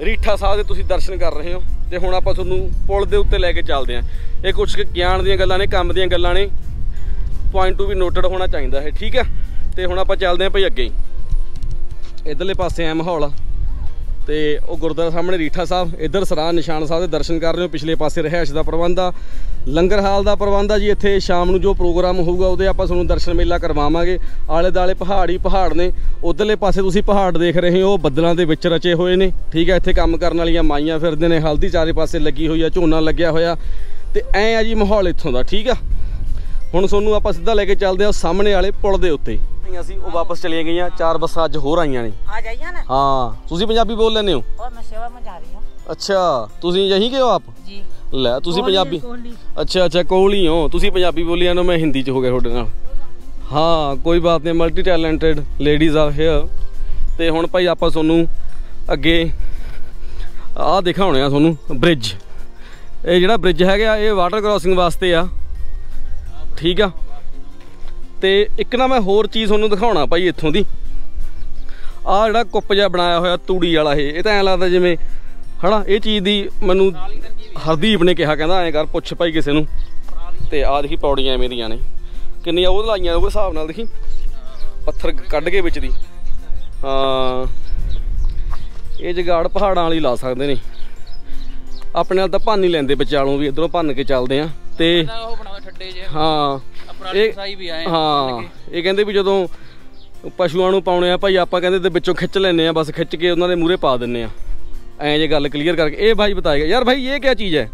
ਰੀਠਾ ਸਾਹਿਬ ਦੇ ਤੁਸੀਂ ਦਰਸ਼ਨ ਕਰ ਰਹੇ ਹੋ। ਤੇ ਹੁਣ ਆਪਾਂ ਤੁਹਾਨੂੰ ਪੁਲ ਦੇ ਉੱਤੇ ਲੈ ਕੇ ਚੱਲਦੇ ਹਾਂ। ਇਹ ਕੁਝ ਗਿਆਨ ਦੀਆਂ ਗੱਲਾਂ ਨੇ, ਕੰਮ ਦੀਆਂ ਗੱਲਾਂ ਨੇ। ਪੁਆਇੰਟ ਟੂ ਵੀ ਨੋਟਡ ਹੋਣਾ ਚਾਹੀਦਾ ਹੈ। ਠੀਕ ਹੈ? ਤੇ ਹੁਣ ਆਪਾਂ ਚੱਲਦੇ ਆਂ ਭਾਈ ਅੱਗੇ ਇਧਰਲੇ ਪਾਸੇ ਐ ਮਾਹੌਲ ਆ। ਤੇ ਉਹ ਗੁਰਦੁਆਰਾ ਸਾਹਮਣੇ ਰੀਠਾ ਸਾਹਿਬ, ਇਧਰ ਸਰਾਂ ਨਿਸ਼ਾਨ ਸਾਹਿਬ ਦੇ ਦਰਸ਼ਨ ਕਰ ਰਹੇ ਹੋ, ਪਿਛਲੇ ਪਾਸੇ ਰਹਿائش ਦਾ ਪ੍ਰਬੰਧ ਆ। ਲੰਗਰ ਹਾਲ ਦਾ ਪ੍ਰਬੰਧ ਆ ਜੀ, ਇੱਥੇ ਸ਼ਾਮ ਨੂੰ ਜੋ ਪ੍ਰੋਗਰਾਮ ਹੋਊਗਾ, ਉਹਦੇ ਆਪਾਂ ਤੁਹਾਨੂੰ ਦਰਸ਼ਨ ਮੇਲਾ ਕਰਵਾਵਾਂਗੇ। ਆਲੇ ਦਾਲੇ ਪਹਾੜੀ ਪਹਾੜ ਨੇ, ਉਧਰਲੇ ਪਾਸੇ ਤੁਸੀਂ ਪਹਾੜ ਦੇਖ ਰਹੇ ਹੋ, ਬੱਦਲਾਂ ਦੇ ਵਿੱਚ ਰਚੇ ਹੋਏ ਨੇ। ਠੀਕ ਹੈ ਇੱਥੇ ਕੰਮ ਕਰਨ ਵਾਲੀਆਂ ਮਾਈਆਂ ਫਿਰਦੇ ਨੇ, ਹਲਦੀ ਚਾਰੇ ਪਾਸੇ ਲੱਗੀ ਹੋਈ ਆ, ਝੋਨਾ ਲੱਗਿਆ ਹੋਇਆ। ਤੇ ਐ ਆ ਜੀ ਮਾਹੌਲ ਇੱਥੋਂ ਦਾ, ਠੀਕ ਆ? ਹੁਣ ਤੁਹਾਨੂੰ ਆਪਾਂ ਸਿੱਧਾ ਲੈ ਕੇ ਚੱਲਦੇ ਆ ਸਾਹਮਣੇ ਵਾਲੇ ਪੁਲ ਦੇ ਉੱਤੇ। ਆਈਆਂ ਉਹ ਵਾਪਸ ਚਲੀਆਂ ਗਈਆਂ ਚਾਰ ਬੱਸਾਂ ਅੱਜ ਹੋਰ ਆਈਆਂ ਨੇ। ਆ ਜਾਈਆਂ ਨਾ? ਹਾਂ ਤੁਸੀਂ ਪੰਜਾਬੀ ਬੋਲ ਲੈਂਦੇ ਹੋ? ਔਰ ਮੈਂ ਸੇਵਾ ਮੈਂ ਜਾ ਰਹੀ ਹਾਂ। ਅੱਛਾ ਤੁਸੀਂ ਯਹੀਂ ਕੇ ਹੋ ਆਪ? ਜੀ। ਲੈ ਤੁਸੀਂ ਪੰਜਾਬੀ ਅੱਛਾ ਅੱਛਾ ਕੋਹਲੀ ਹੋ। ਤੁਸੀਂ ਪੰਜਾਬੀ ਬੋਲੀ ਜਾਂਦੇ ਮੈਂ ਹਿੰਦੀ ਚ ਹੋ ਗਿਆ ਤੁਹਾਡੇ ਨਾਲ। ਹਾਂ ਕੋਈ ਬਾਤ ਨਹੀਂ ਮਲਟੀ ਟੈਲੈਂਟਡ ਲੇਡੀਜ਼ ਆ ਹੇਅਰ ਤੇ ਹੁਣ ਭਾਈ ਆਪਾਂ ਤੁਹਾਨੂੰ ਅੱਗੇ ਆਹ ਦਿਖਾਉਣੇ ਆ ਤੁਹਾਨੂੰ ਬ੍ਰਿਜ ਇਹ ਜਿਹੜਾ ਬ੍ਰਿਜ ਹੈਗਾ ਇਹ ਵਾਟਰ ਕ੍ਰਾਸਿੰਗ ਵਾਸਤੇ ਆ। ਠੀਕ ਆ। ਤੇ ਇੱਕ ਨਾ ਮੈਂ ਹੋਰ ਚੀਜ਼ ਤੁਹਾਨੂੰ ਦਿਖਾਉਣਾ ਭਾਈ ਇੱਥੋਂ ਦੀ। ਆ ਜਿਹੜਾ ਕੁੱਪ ਜਿਹਾ ਬਣਾਇਆ ਹੋਇਆ ਤੂੜੀ ਵਾਲਾ ਇਹ ਇਹ ਤਾਂ ਐਂ ਲੱਗਦਾ ਜਿਵੇਂ, ਹਨਾ, ਇਹ ਚੀਜ਼ ਦੀ ਮੈਨੂੰ ਹਰਦੀਪ ਨੇ ਕਿਹਾ, ਕਹਿੰਦਾ ਐਂ ਕਰ, ਪੁੱਛ ਭਾਈ ਕਿਸੇ ਨੂੰ। ਤੇ ਆ ਦੇਖੀ ਪੌੜੀਆਂ ਐਵੇਂ ਦੀਆਂ ਨੇ। ਕਿੰਨੀਆਂ ਉਹ ਲਾਈਆਂ ਉਹਦੇ ਹਿਸਾਬ ਨਾਲ ਦੇਖੀ। ਪੱਥਰ ਕੱਢ ਕੇ ਵਿੱਚ ਦੀ। ਹਾਂ। ਇਹ ਜਗਾੜ ਪਹਾੜਾਂ ਵਾਲੀ ਲਾ ਸਕਦੇ ਨੇ। ਆਪਣੇ ਨਾਲ ਤਾਂ ਭੰਨ ਹੀ ਲੈਂਦੇ ਵਿਚਾਲੋਂ ਵੀ, ਇਧਰੋਂ ਭੰਨ ਕੇ ਚੱਲਦੇ ਆ। ਤੇ ਉਹ ਬਣਾਵੇ ਠੱਡੇ ਜੇ ਹਾਂ ਅਪਰਾਲੀ ਇਹ ਸਾਈ ਵੀ ਆਏ ਹਾਂ ਇਹ ਕਹਿੰਦੇ ਵੀ ਜਦੋਂ ਪਸ਼ੂਆਂ ਨੂੰ ਪਾਉਣੇ ਆ ਭਾਈ ਆਪਾਂ ਕਹਿੰਦੇ ਤੇ ਵਿੱਚੋਂ ਖਿੱਚ ਲੈਨੇ ਆ ਬਸ ਖਿੱਚ ਕੇ ਉਹਨਾਂ ਦੇ ਮੂਹਰੇ ਪਾ ਦਿੰਨੇ ਆ ਐਂ ਜੇ ਗੱਲ ਕਲੀਅਰ ਕਰਕੇ ਇਹ ਭਾਈ ਬਤਾਏਗਾ ਯਾਰ ਭਾਈ ਇਹ ਕੀ ਚੀਜ਼ ਹੈ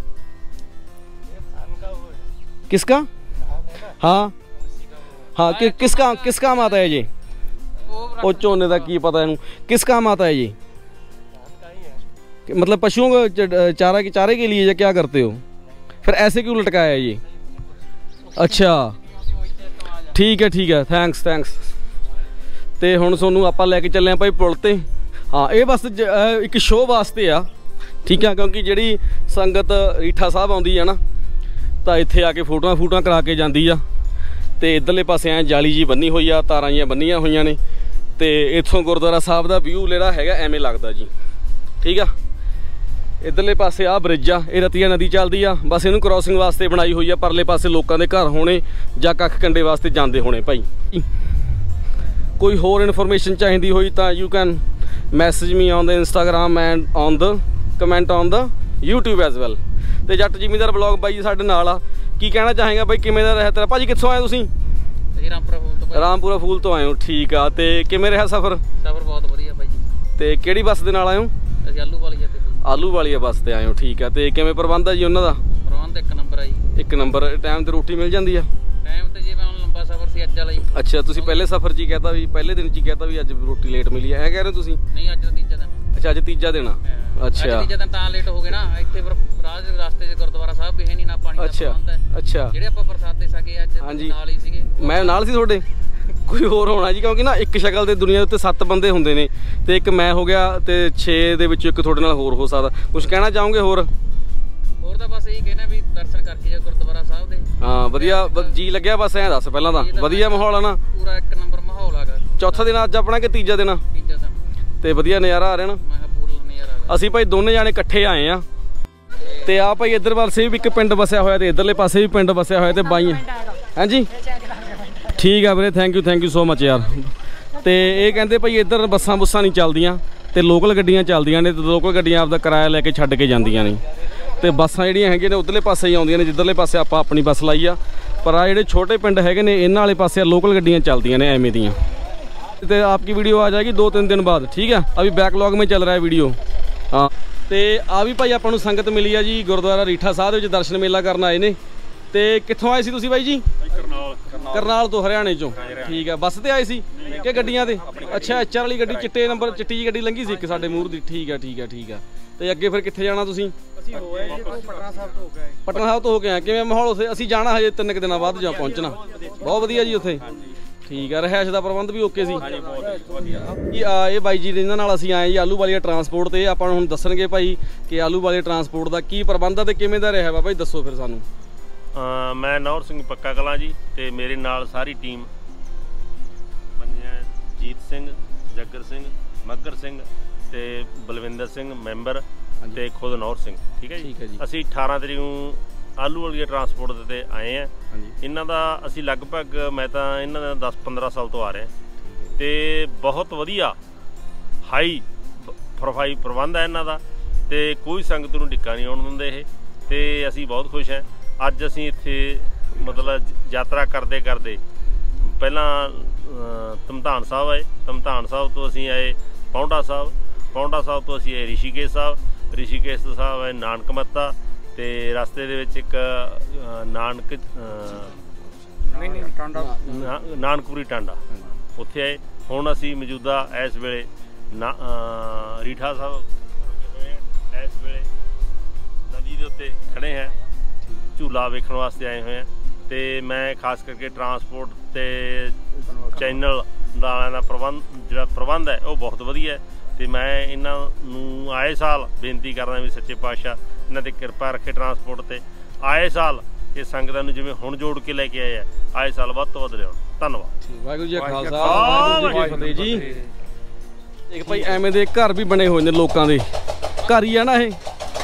किसका हाँ हाँ कि, किसका किस काम आता है ये ਉਹ ਉਹ ਝੋਨੇ ਦਾ ਕੀ ਪਤਾ ਇਹਨੂੰ किस काम आता है ये कि मतलब पशुओं को च- चारा के चारे के लिए या क्या करते हो फिर ऐसे क्यों लटकाया है ये ਅੱਛਾ ਠੀਕ ਹੈ ਠੀਕ ਹੈ ਥੈਂਕਸ ਥੈਂਕਸ ਤੇ ਹੁਣ ਤੁਹਾਨੂੰ ਆਪਾਂ ਲੈ ਕੇ ਚੱਲੇ ਆਂ ਭਾਈ ਪੁਲ ਤੇ ਹਾਂ ਇਹ ਬਸ ਜ- ਅਹ ਇੱਕ ਸ਼ੋਅ ਵਾਸਤੇ ਆ ਠੀਕ ਆ ਕਿਉਂਕਿ ਜਿਹੜੀ ਸੰਗਤ ਰੀਠਾ ਸਾਹਿਬ ਆਉਂਦੀ ਆ ਨਾ ਤਾਂ ਇੱਥੇ ਆ ਕੇ ਫੋਟੋਆਂ ਫੂਟੋਆਂ ਕਰਾ ਕੇ ਜਾਂਦੀ ਆ ਤੇ ਇਧਰਲੇ ਪਾਸੇ ਐ ਜਾਲੀ ਜੀ ਬੰਨੀ ਹੋਈ ਆ ਤਾਰਾਂ ਜੀਆਂ ਬੰਨੀਆਂ ਹੋਈਆਂ ਨੇ ਤੇ ਇੱਥੋਂ ਗੁਰਦੁਆਰਾ ਸਾਹਿਬ ਦਾ ਵਿਊ ਜਿਹੜਾ ਹੈਗਾ ਐਵੇਂ ਲੱਗਦਾ ਜੀ ਠੀਕ ਆ ਇਧਰਲੇ ਪਾਸੇ ਆ ਬ੍ਰਿਜ ਆ ਇਹ ਰਤੀਆ ਨਦੀ ਚੱਲਦੀ ਆ। ਬਸ ਇਹਨੂੰ ਕ੍ਰਾਸਿੰਗ ਵਾਸਤੇ ਬਣਾਈ ਹੋਈ ਆ ਪਰਲੇ ਪਾਸੇ ਲੋਕਾਂ ਦੇ ਘਰ ਹੋਣੇ ਜਾਂ ਕੱਖ ਕੰਡੇ ਵਾਸਤੇ ਜਾਂਦੇ ਹੋਣੇ ਭਾਈ। ਕੋਈ ਹੋਰ ਇਨਫੋਰਮੇਸ਼ਨ ਚਾਹੀਦੀ ਹੋਈ ਤਾਂ you can message me on the Instagram and on the comment on the YouTube as well ਤੇ ਜੱਟ ਜ਼ਿਮੀਦਾਰ ਬਲੌਗ ਬਾਈ ਸਾਡੇ ਨਾਲ ਆ। ਕੀ ਕਹਿਣਾ ਚਾਹੇਗਾ ਬਾਈ ਕਿਵੇਂ ਦਾ ਰਿਹਾ ਤੇਰਾ? ਭਾਜੀ ਕਿੱਥੋਂ ਆਏ ਤੁਸੀਂ? ਰਾਮਪੁਰਾ ਫੂਲ ਤੋਂ ਰਾਮਪੁਰਾ ਫੂਲ ਤੋਂ ਆਏ ਹੋ ਠੀਕ ਆ। ਤੇ ਕਿਵੇਂ ਰਿਹਾ ਸਫ਼ਰ? ਸਫਰ ਬਹੁਤ ਵਧੀਆ ਬਾਈ ਜੀ। ਤੇ ਕਿਹੜੀ ਬੱਸ ਦੇ ਨਾਲ ਆਏ ਹੋ? ਅਸੀਂ ਆਲੂ ਵਾਲੀ ਆਲੂ ਵਾਲੀ ਬੱਸ ਤੇ ਆਏ ਹੋ ਠੀਕ ਆ। ਤੇ ਕਿਵੇਂ ਪ੍ਰਬੰਧ ਆ ਜੀ ਉਹਨਾਂ ਦਾ? ਪ੍ਰਬੰਧ ਇੱਕ ਨੰਬਰ ਆ ਜੀ। ਇੱਕ ਨੰਬਰ ਟਾਈਮ ਤੇ ਰੋਟੀ ਮਿਲ ਜਾਂਦੀ ਆ? ਟਾਈਮ ਤੇ ਜਿਵੇਂ ਹੁਣ ਲੰਬਾ ਸਫਰ ਸੀ ਅੱਜ ਵਾਲਾ ਜੀ। ਅੱਛਾ ਤੁਸੀਂ ਪਹਿਲੇ ਸਫ਼ਰ 'ਚ ਹੀ ਕਹਤਾ ਵੀ ਪਹਿਲੇ ਦਿਨ 'ਚ ਹੀ ਕਹਤਾ ਵੀ ਅੱਜ ਰੋਟੀ ਲੇਟ ਮਿਲੀ ਹੈ ਐ ਕਹਿ ਰਹੇ ਹੋ ਤੁਸੀਂ? ਨਹੀਂ ਅੱਜ ਦਾ ਤੀਜਾ ਦਿਨ ਅੱਛਾ ਅੱਜ ਤੀਜਾ ਦਿਨ ਆ। ਅੱਛਾ। ਤੀਜਾ ਦਿਨ ਤਾਂ ਲੇਟ ਹੋ ਗਏ ਨਾ। ਇੱਥੇ ਫਿਰ ਰਾਜ ਦੇ ਰਸਤੇ 'ਚ ਗੁਰਦੁਆਰਾ ਸਾਹਿਬ ਵੀ ਹੈ ਨਹੀਂ ਨਾ ਪਾਣੀ ਦਾ ਪ੍ਰਬੰਧ ਹੈ। ਅੱਛਾ। ਜਿਹੜੇ ਆਪਾਂ ਪ੍ਰਸਾਦੇ ਸਕੇ ਅੱਜ। ਨਾਲ ਹੀ ਸੀਗੇ। ਮੈਂ ਨਾਲ ਸੀ ਤੁਹਾਡੇ? ਕੋਈ ਹੋਰ ਹੋਣਾ ਜੀ ਕਿਉਂਕਿ ਨਾ ਇੱਕ ਸ਼ਕਲ ਦੇ ਦੁਨੀਆ ਦੇ ਉੱਤੇ ਸੱਤ ਬੰਦੇ ਹੁੰਦੇ ਨੇ ਤੇ ਇੱਕ ਮੈਂ ਹੋ ਗਿਆ ਤੇ 6 ਦੇ ਵਿੱਚੋਂ ਇੱਕ ਤੁਹਾਡੇ ਨਾਲ ਹੋਰ ਹੋ ਸਕਦਾ। ਕੁਝ ਕਹਿਣਾ ਚਾਹੋਗੇ ਹੋਰ? ਹੋਰ ਤਾਂ ਬਸ ਇਹੀ ਕਹਿਣਾ ਵੀ ਦਰਸ਼ਨ ਕਰਕੇ ਜਾ ਗੁਰਦੁਆਰਾ ਸਾਹਿਬ ਦੇ। ਹਾਂ ਵਧੀਆ ਜੀ ਲੱਗਿਆ ਬਸ ਐਂ ਦੱਸ ਪਹਿਲਾਂ ਤਾਂ। ਵਧੀਆ ਮਾਹੌਲ ਆ ਨਾ। ਪੂਰਾ ਇੱਕ ਨੰਬਰ ਮਾਹੌਲ ਹੈਗਾ ਚੌਥਾ ਦਿਨ ਅੱਜ ਆਪਣਾ ਕਿ ਤੀਜਾ ਦਿਨ? ਆ? ਤੀਜਾ ਦਿਨ। ਤੇ ਵਧੀਆ ਨਜ਼ਾਰਾ ਆ ਰਿਹਾ ਨਾ। ਮੈਂ ਪੂਰਾ ਨਜ਼ਾਰਾ ਅਸੀਂ ਭਾਈ ਦੋਨੇ ਜਾਣੇ ਇਕੱਠੇ ਆਏ ਆ। ਤੇ ਆ ਭਾਈ ਇੱਧਰ ਪਾਸੇ ਵੀ ਇੱਕ ਪਿੰਡ ਵਸਿਆ ਹੋਇਆ ਤੇ ਇੱਧਰਲੇ ਪਾਸੇ ਵੀ ਪਿੰਡ ਵਸਿਆ ਹੋਇਆ ਤੇ ਬਾਈ ਹਾਂਜੀ ਠੀਕ ਆ ਵੀਰੇ thank you thank you so much ਯਾਰ। ਤੇ ਇਹ ਕਹਿੰਦੇ ਭਾਈ ਇੱਧਰ ਬੱਸਾਂ ਬੁੱਸਾਂ ਨਹੀਂ ਚੱਲਦੀਆਂ, ਤੇ ਲੋਕਲ ਗੱਡੀਆਂ ਚੱਲਦੀਆਂ ਨੇ, ਤੇ ਲੋਕਲ ਗੱਡੀਆਂ ਆਪਦਾ ਕਿਰਾਇਆ ਲੈ ਕੇ ਛੱਡ ਕੇ ਜਾਂਦੀਆਂ ਨੇ। ਤੇ ਬੱਸਾਂ ਜਿਹੜੀਆਂ ਹੈਗੀਆਂ ਨੇ, ਉਧਰਲੇ ਪਾਸੇ ਹੀ ਆਉਂਦੀਆਂ ਨੇ, ਜਿੱਧਰਲੇ ਪਾਸੇ ਆਪਾਂ ਆਪਣੀ ਬੱਸ ਲਾਈ ਆ। ਪਰ ਆ ਜਿਹੜੇ ਛੋਟੇ ਪਿੰਡ ਹੈਗੇ ਨੇ, ਇਹਨਾਂ ਵਾਲੇ ਪਾਸੇ ਲੋਕਲ ਗੱਡੀਆਂ ਚੱਲਦੀਆਂ ਨੇ ਐਵੇਂ ਦੀਆਂ। ਤੇ ਆਪਕੀ ਵੀਡੀਓ ਆ ਜਾਏਗੀ 2-3 ਦਿਨ ਬਾਅਦ, ਠੀਕ ਆ? ਅਭੀ ਬੈਕਲੌਗ ਮੇ ਚੱਲ ਰਿਹਾ ਹੈ ਵੀਡੀਓ ਹਾਂ। ਤੇ ਆ ਵੀ ਭਾਈ ਆਪਾਂ ਨੂੰ ਸੰਗਤ ਮਿਲੀ ਆ ਜੀ, ਗੁਰਦੁਆਰਾ ਰੀਠਾ ਸਾਹਿਬ ਦੇ ਵਿੱਚ ਦਰਸ਼ਨ ਮੇਲਾ ਕਰਨ ਆਏ ਨੇ। ਤੇ ਕਿੱਥੋਂ ਆਏ ਸੀ ਤੁਸੀਂ ਬਾਈ ਜੀ? ਕਰਨਾਲ। ਤੋਂ ਹਰਿਆਣੇ ਚੋਂ। ਠੀਕ ਹੈ ਬੱਸ ਤੇ ਆਏ ਸੀ ਕਿ ਗੱਡੀਆਂ ਤੇ? ਅੱਛਾ ਐਚਆਰ ਵਾਲੀ ਗੱਡੀ ਚਿੱਟੇ ਨੰਬਰ ਚਿੱਟੀ ਗੱਡੀ ਲੰਘੀ ਸੀ ਇੱਕ ਸਾਡੇ ਮੂਰ ਦੀ। ਠੀਕ ਹੈ ਠੀਕ ਹੈ ਠੀਕ ਹੈ। ਤੇ ਅੱਗੇ ਫਿਰ ਕਿੱਥੇ ਜਾਣਾ ਤੁਸੀਂ? ਪਟਨਾ ਸਾਹਿਬ ਤੋਂ ਹੋ ਕੇ ਆਏ। ਕਿਵੇਂ ਮਾਹੌਲ ਉਥੇ? ਅਸੀਂ ਜਾਣਾ ਹਜੇ ਤਿੰਨ ਕੁ ਦਿਨਾਂ ਬਾਅਦ ਜਾ ਪਹੁੰਚਣਾ। ਬਹੁਤ ਵਧੀਆ ਜੀ ਉੱਥੇ। ਠੀਕ ਹੈ ਰਹਿائش ਦਾ ਪ੍ਰਬੰਧ ਵੀ ਓਕੇ ਸੀ। ਹਾਂਜੀ ਬਹੁਤ ਇਹ ਬਾਈ ਜੀ ਇਹਨਾਂ ਨਾਲ ਅਸੀਂ ਆਏ ਜੀ ਆਲੂ ਵਾਲੀਆ ਟਰਾਂਸਪੋਰਟ ਤੇ। ਆਪਾਂ ਨੂੰ ਹੁਣ ਦੱਸਣਗੇ ਭਾਈ ਕਿ ਆਲੂ ਵਾਲੀਆ ਟਰਾਂਸਪੋਰਟ ਦਾ ਕੀ ਪ੍ਰਬੰਧ ਹੈ ਤੇ ਕਿਵੇਂ ਦਾ ਰਿਹਾ ਵਾ? ਭਾਈ ਦੱਸੋ ਫਿਰ ਸਾਨੂੰ। ਮੈਂ ਨੌਰ ਸਿੰਘ ਪੱਕਾ ਕਲਾਂ ਜੀ ਤੇ ਮੇਰੇ ਨਾਲ ਸਾਰੀ ਟੀਮ ਜੀਤ ਸਿੰਘ ਜੱਗਰ ਸਿੰਘ ਮੱਗਰ ਸਿੰਘ ਤੇ ਬਲਵਿੰਦਰ ਸਿੰਘ ਮੈਂਬਰ ਤੇ ਖੁਦ ਨੌਰ ਸਿੰਘ ਠੀਕ ਹੈ ਜੀ। ਅਸੀਂ 18 ਤਰੀਕ ਨੂੰ ਆਲੂ ਵਾਲੀ ਟਰਾਂਸਪੋਰਟ ਤੇ ਆਏ ਆ ਇਹਨਾਂ ਦਾ ਅਸੀਂ ਲਗਭਗ ਮੈਂ ਤਾਂ ਇਹਨਾਂ ਦਾ 10-15 ਸਾਲ ਤੋਂ ਆ ਰਿਹਾ। ਤੇ ਬਹੁਤ ਵਧੀਆ ਹਾਈ ਪ੍ਰੋਫਾਈਲ ਪ੍ਰਬੰਧ ਹੈ ਇਹਨਾਂ ਦਾ ਤੇ ਕੋਈ ਸੰਗਤ ਨੂੰ ਡਿੱਕਾ ਨਹੀਂ ਆਉਣ ਦਿੰਦੇ ਇਹ। ਤੇ ਅਸੀਂ ਬਹੁਤ ਖੁਸ਼ ਹਾਂ। ਅੱਜ ਅਸੀਂ ਇੱਥੇ ਮਤਲਬ ਯਾਤਰਾ ਕਰਦੇ ਕਰਦੇ ਪਹਿਲਾਂ ਧਮਧਾਨ ਸਾਹਿਬ ਆਏ। ਧਮਧਾਨ ਸਾਹਿਬ ਤੋਂ ਅਸੀਂ ਆਏ ਪੌਂਡਾ ਸਾਹਿਬ। ਪੌਂਡਾ ਸਾਹਿਬ ਤੋਂ ਅਸੀਂ ਆਏ ਰਿਸ਼ੀਕੇਸ਼ ਸਾਹਿਬ। ਰਿਸ਼ੀਕੇਸ਼ ਤੋਂ ਸਾਹਿਬ ਆਏ ਨਾਨਕ ਮੱਤਾ ਤੇ ਰਸਤੇ ਦੇ ਵਿੱਚ ਇੱਕ ਨਾਨਕ ਅ, ਨਹੀਂ ਨਹੀਂ ਟਾਂਡਾ। ਨਾ- ਨਾਨਕਪੁਰੀ ਟਾਂਡਾ। ਉੱਥੇ ਆਏ। ਹੁਣ ਅਸੀਂ ਮੌਜੂਦਾ ਇਸ ਵੇਲੇ ਰੀਠਾ ਸਾਹਿਬ ਇਸ ਵੇਲੇ ਨਦੀ ਦੇ ਉੱਤੇ ਖੜੇ ਹਾਂ। ਝੂਲਾ ਵੇਖਣ ਵਾਸਤੇ ਆਏ ਹੋਏ ਹਾਂ ਤੇ ਮੈਂ ਖਾਸ ਕਰਕੇ ਟਰਾਂਸਪੋਰਟ ਤੇ ਚੈਨਲ ਵਾਲਿਆਂ ਦਾ ਪ੍ਰਬੰਧ ਜਿਹੜਾ ਪ੍ਰਬੰਧ ਹੈ ਉਹ ਬਹੁਤ ਵਧੀਆ ਹੈ। ਤੇ ਮੈਂ ਇਹਨਾਂ ਨੂੰ ਆਏ ਸਾਲ ਬੇਨਤੀ ਕਰਦਾ ਵੀ ਸੱਚੇ ਪਾਤਸ਼ਾਹ ਇਹਨਾਂ ਤੇ ਕਿਰਪਾ ਰੱਖੇ ਟਰਾਂਸਪੋਰਟ ਤੇ। ਆਏ ਸਾਲ ਇਹ ਸੰਗਤਾਂ ਨੂੰ ਜਿਵੇਂ ਹੁਣ ਜੋੜ ਕੇ ਲੈ ਕੇ ਆਏ ਆ ਆਏ ਸਾਲ ਵੱਧ ਤੋਂ ਵੱਧ ਲਿਆਉਣ ਧੰਨਵਾਦ। ਵਾਹਿਗੁਰੂ ਜੀ ਕਾ ਵਾਹਿਗੁਰੂ ਜੀ ਖਾਲਸਾ ਕਾ ਵਾਹਿਗੁਰੂ ਜੀ ਕੀ ਫਤਿਹ ਜੀ। ਇੱਕ ਭਾਈ ਐਵੇਂ ਦੇ ਘਰ ਵੀ ਬਣੇ ਹੋਏ ਨੇ ਲੋਕਾਂ ਦੇ। ਘਰ ਹੀ ਆ ਨਾ ਇਹ।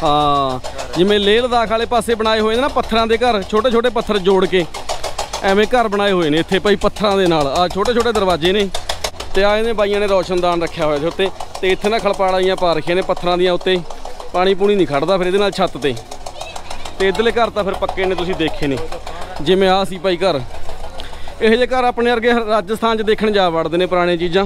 ਹਾਂ। ਜਿਵੇਂ ਲੇਹ ਲਦਾਖ ਵਾਲੇ ਪਾਸੇ ਬਣਾਏ ਹੋਏ ਨੇ ਨਾ ਪੱਥਰਾਂ ਦੇ ਘਰ ਛੋਟੇ ਛੋਟੇ ਪੱਥਰ ਜੋੜ ਕੇ, ਐਵੇਂ ਘਰ ਬਣਾਏ ਹੋਏ ਨੇ ਇੱਥੇ ਭਾਈ ਪੱਥਰਾਂ ਦੇ ਨਾਲ। ਆ ਛੋਟੇ ਛੋਟੇ ਦਰਵਾਜ਼ੇ ਨੇ ਤੇ ਆ ਇਹਨੇ ਬਾਈਆਂ ਨੇ ਰੌਸ਼ਨਦਾਨ ਰੱਖਿਆ ਹੋਇਆ ਇਹਦੇ ਉੱਤੇ। ਤੇ ਇੱਥੇ ਨਾ ਖਲਪਾੜਾਈਆਂ ਪਾ ਰੱਖੀਆਂ ਨੇ ਪੱਥਰਾਂ ਦੀਆਂ ਉੱਤੇ। ਪਾਣੀ ਪੂਣੀ ਨਹੀਂ ਖੜਦਾ ਫਿਰ ਇਹਦੇ ਨਾਲ ਛੱਤ ਤੇ। ਤੇ ਇਧਰਲੇ ਘਰ ਤਾਂ ਫਿਰ ਪੱਕੇ ਨੇ, ਤੁਸੀਂ ਦੇਖੇ ਨੇ। ਜਿਵੇਂ ਆ ਸੀ ਭਾਈ ਘਰ। ਇਹੋ ਜਿਹੇ ਘਰ ਆਪਣੇ ਵਰਗੇ ਰਾਜਸਥਾਨ 'ਚ ਦੇਖਣ ਜਾ ਵੜਦੇ ਨੇ ਪੁਰਾਣੇ ਚੀਜ਼ਾਂ।